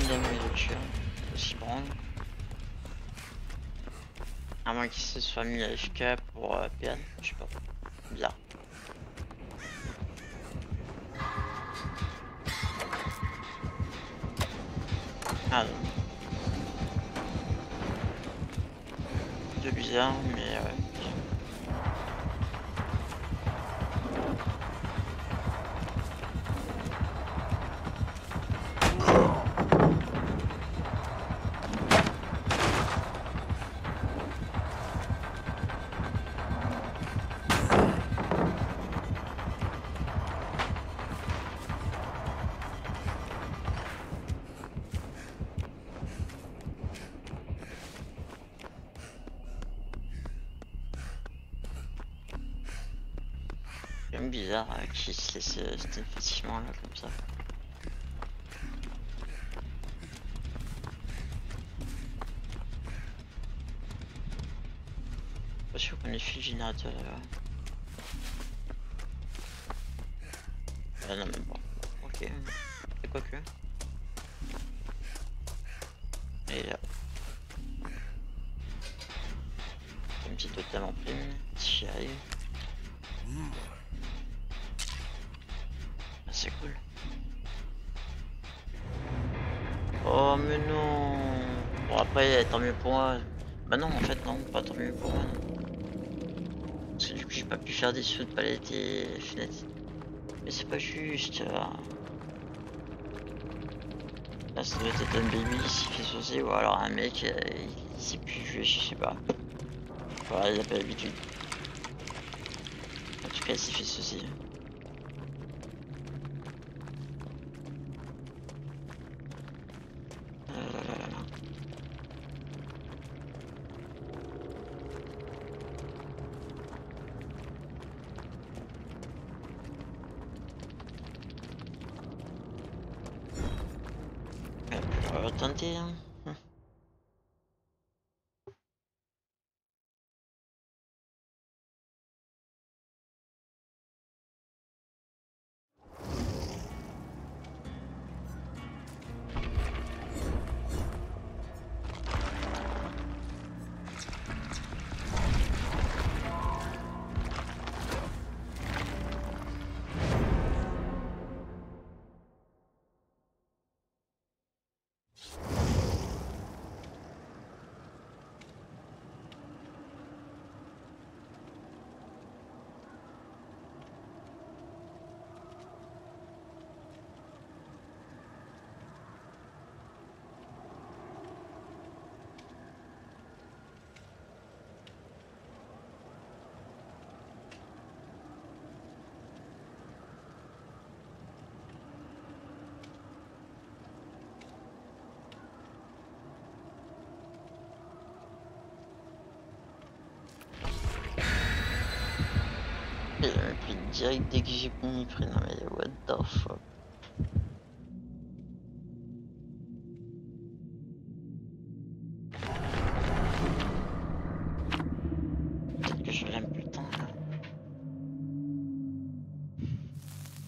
Damage dessus. Aussi prendre. À moins qu'il se soit mis à FK pour euh, PN, je sais pas. Bizarre. Ah non. De bizarre, mais qu'il se laisse facilement là comme ça. Pas sûr qu'on ait fait le générateur mais tant mieux pour moi. Bah non en fait non, pas tant mieux pour moi non. Parce que du coup j'ai pas pu faire des sauts de palette et fenêtre. Mais c'est pas juste. Là, là ça doit être un baby qui s'est fait saucer ou alors un mec euh, il, sait plus jouer, je sais pas. Voilà, il a pas l'habitude. En tout cas il s'est fait saucer. Direct dès que j'ai mis pris. Non mais what the fuck? Peut-être que je l'aime plus le temps là.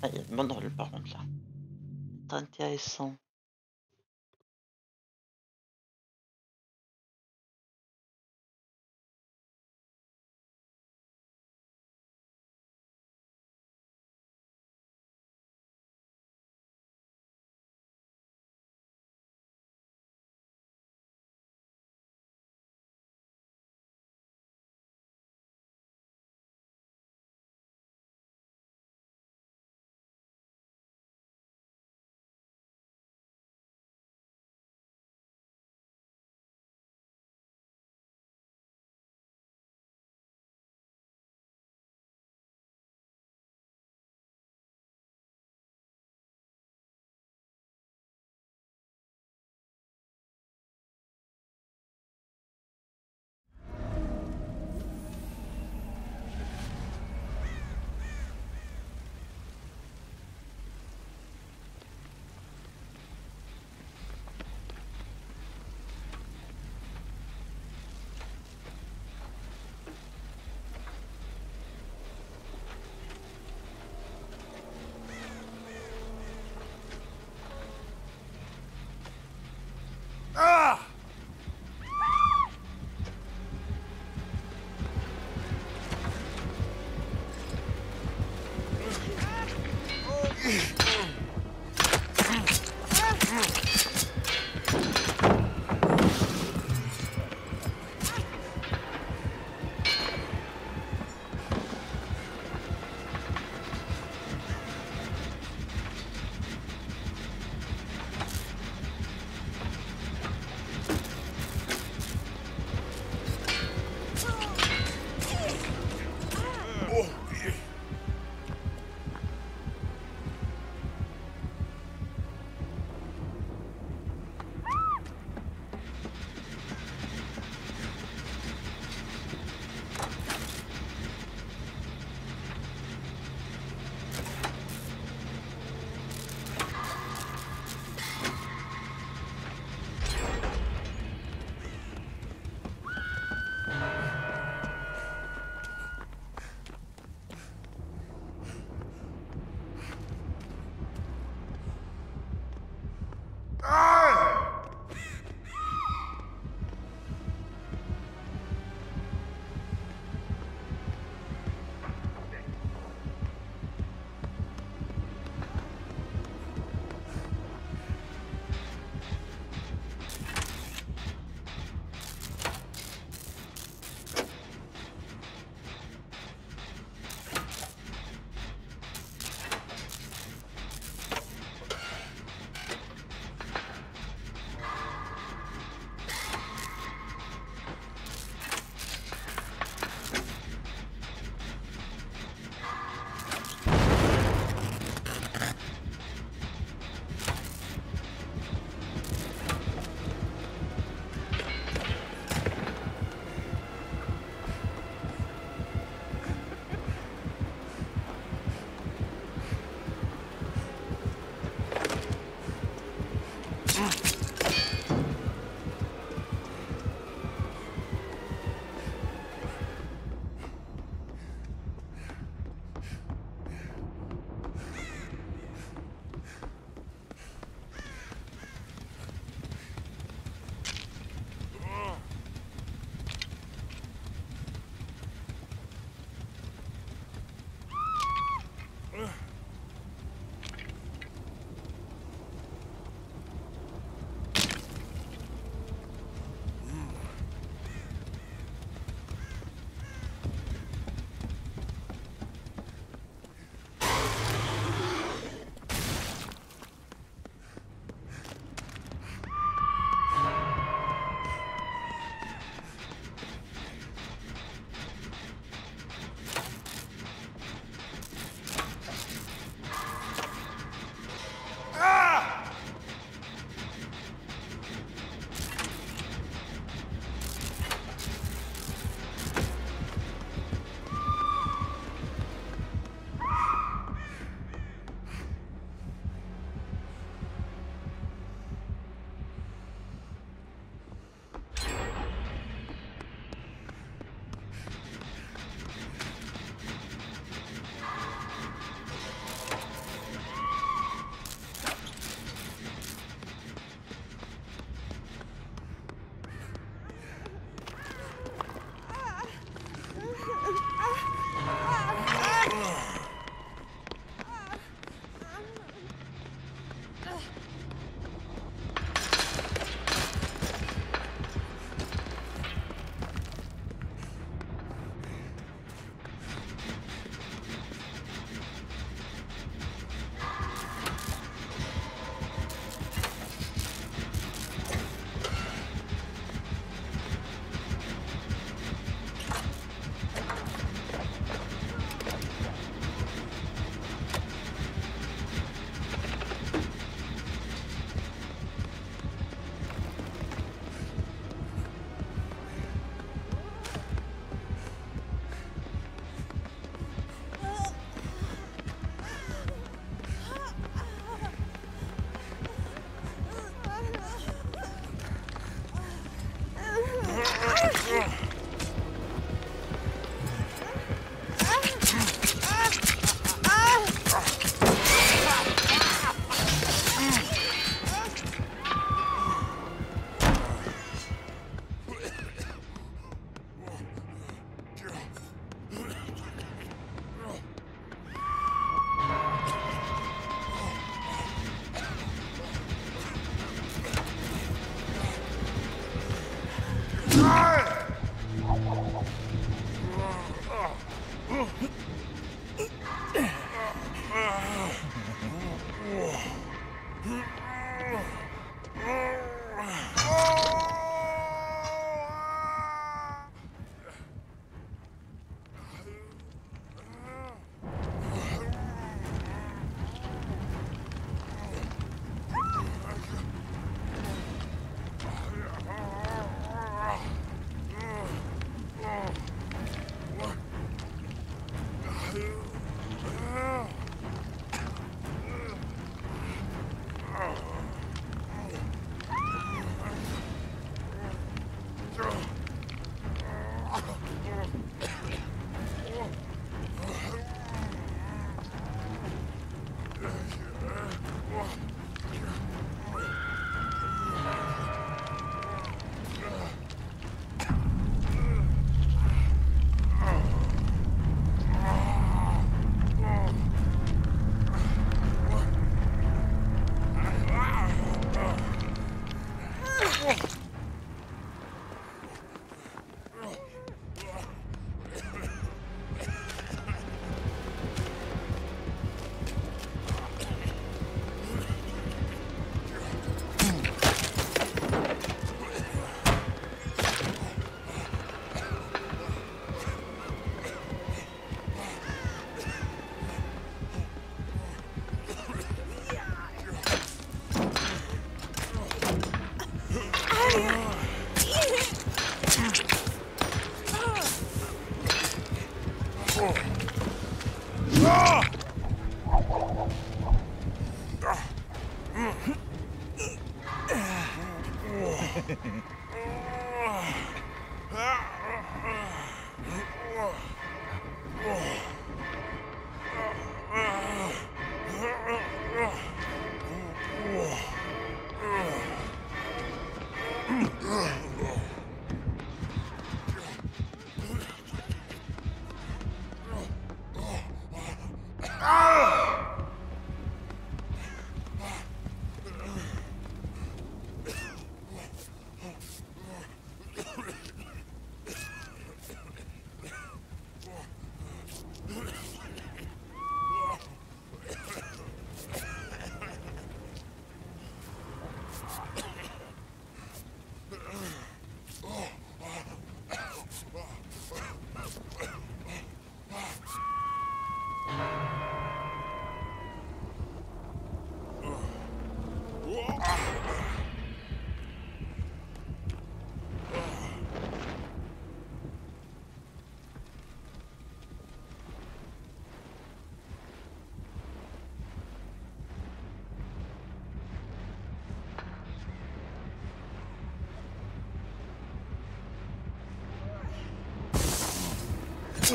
Ah, il y a de bonnes rôles par contre là. C'est intéressant.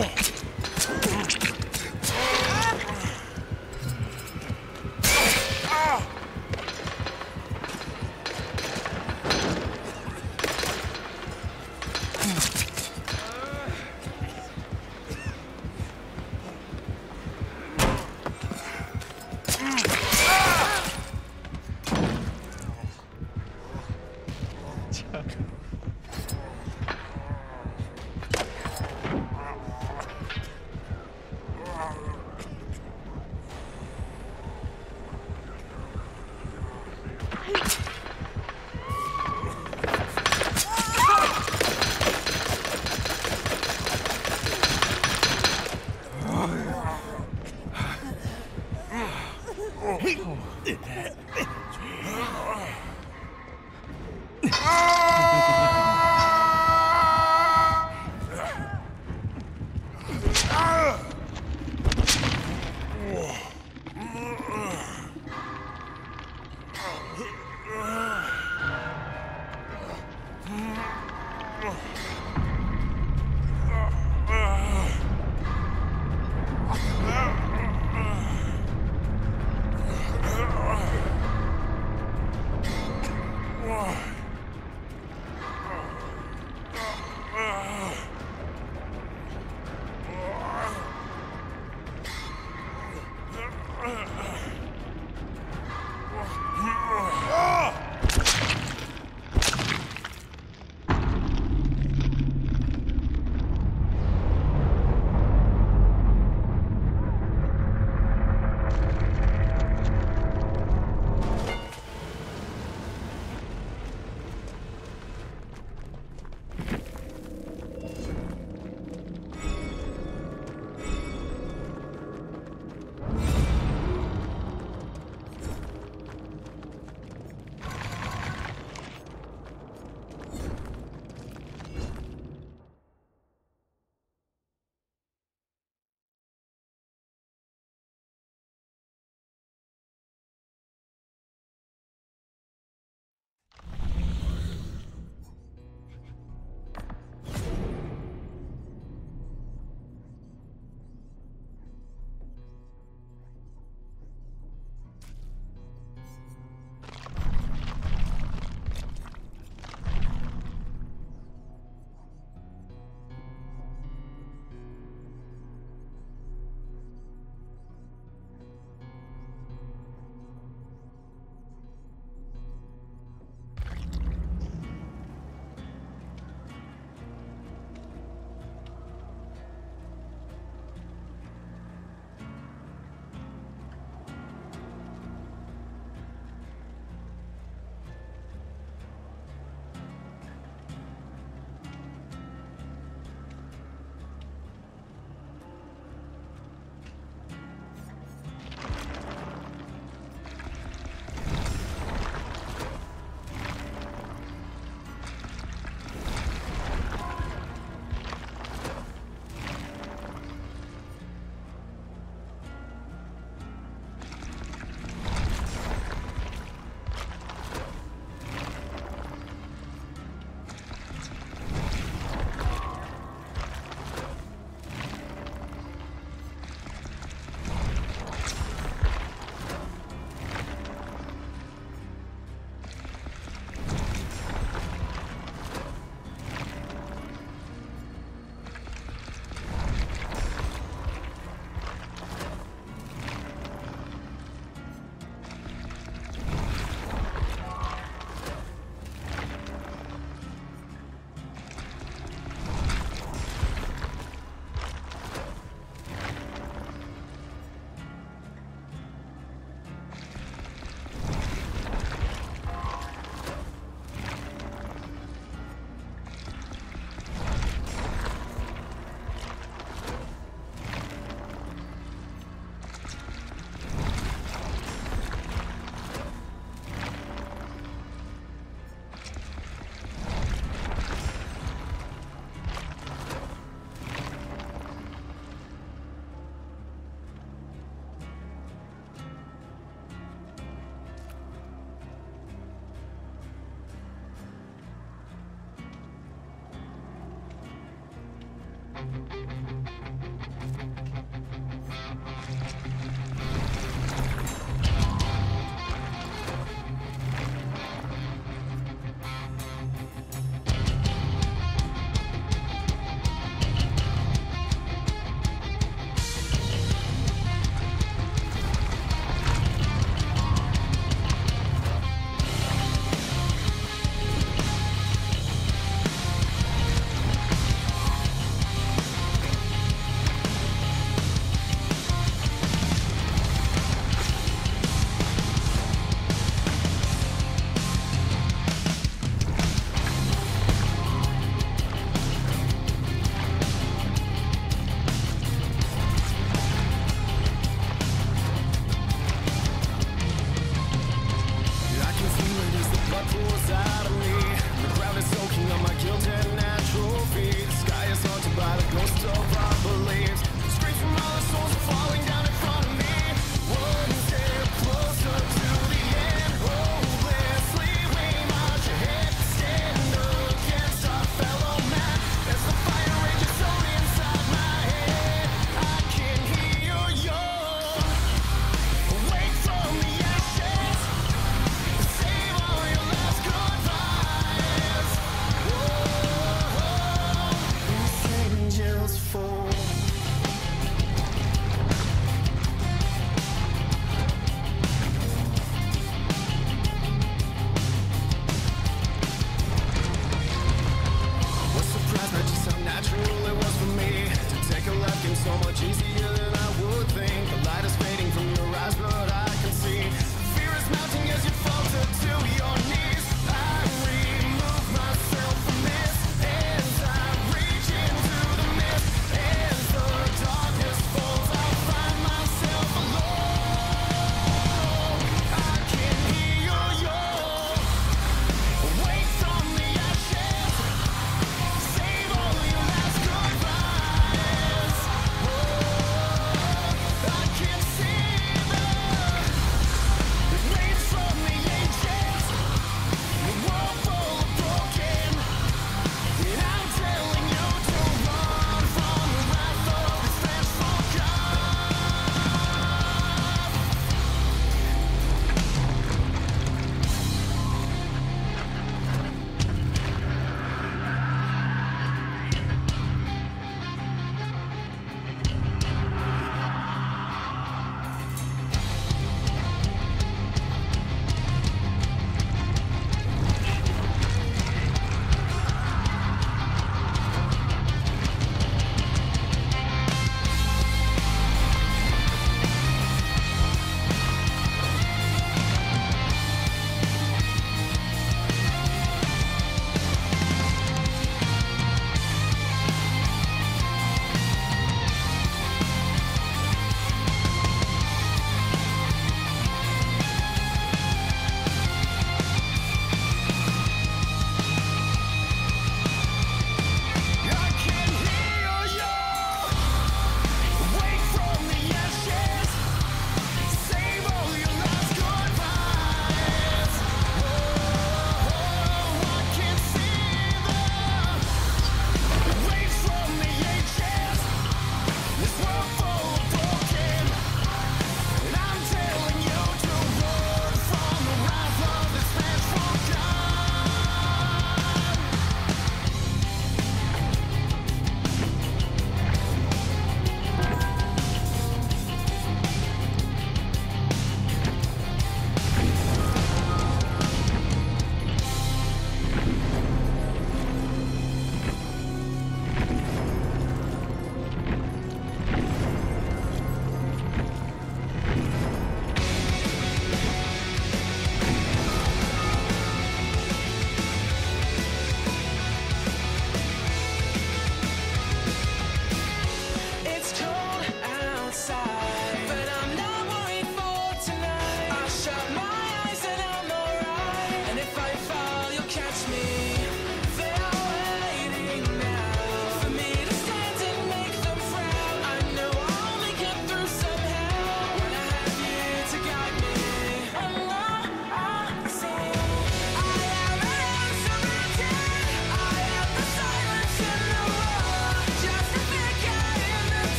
Excellent.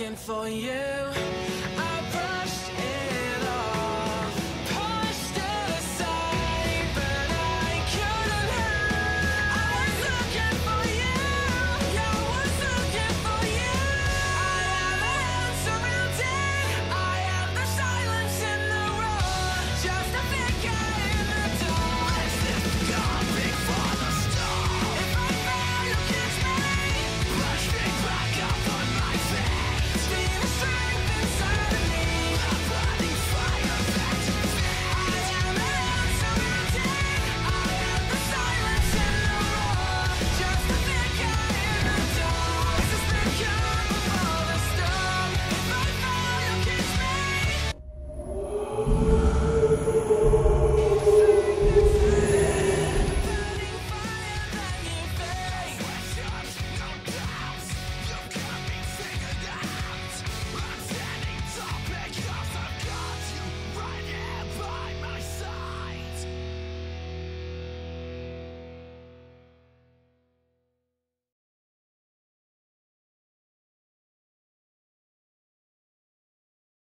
Looking for you.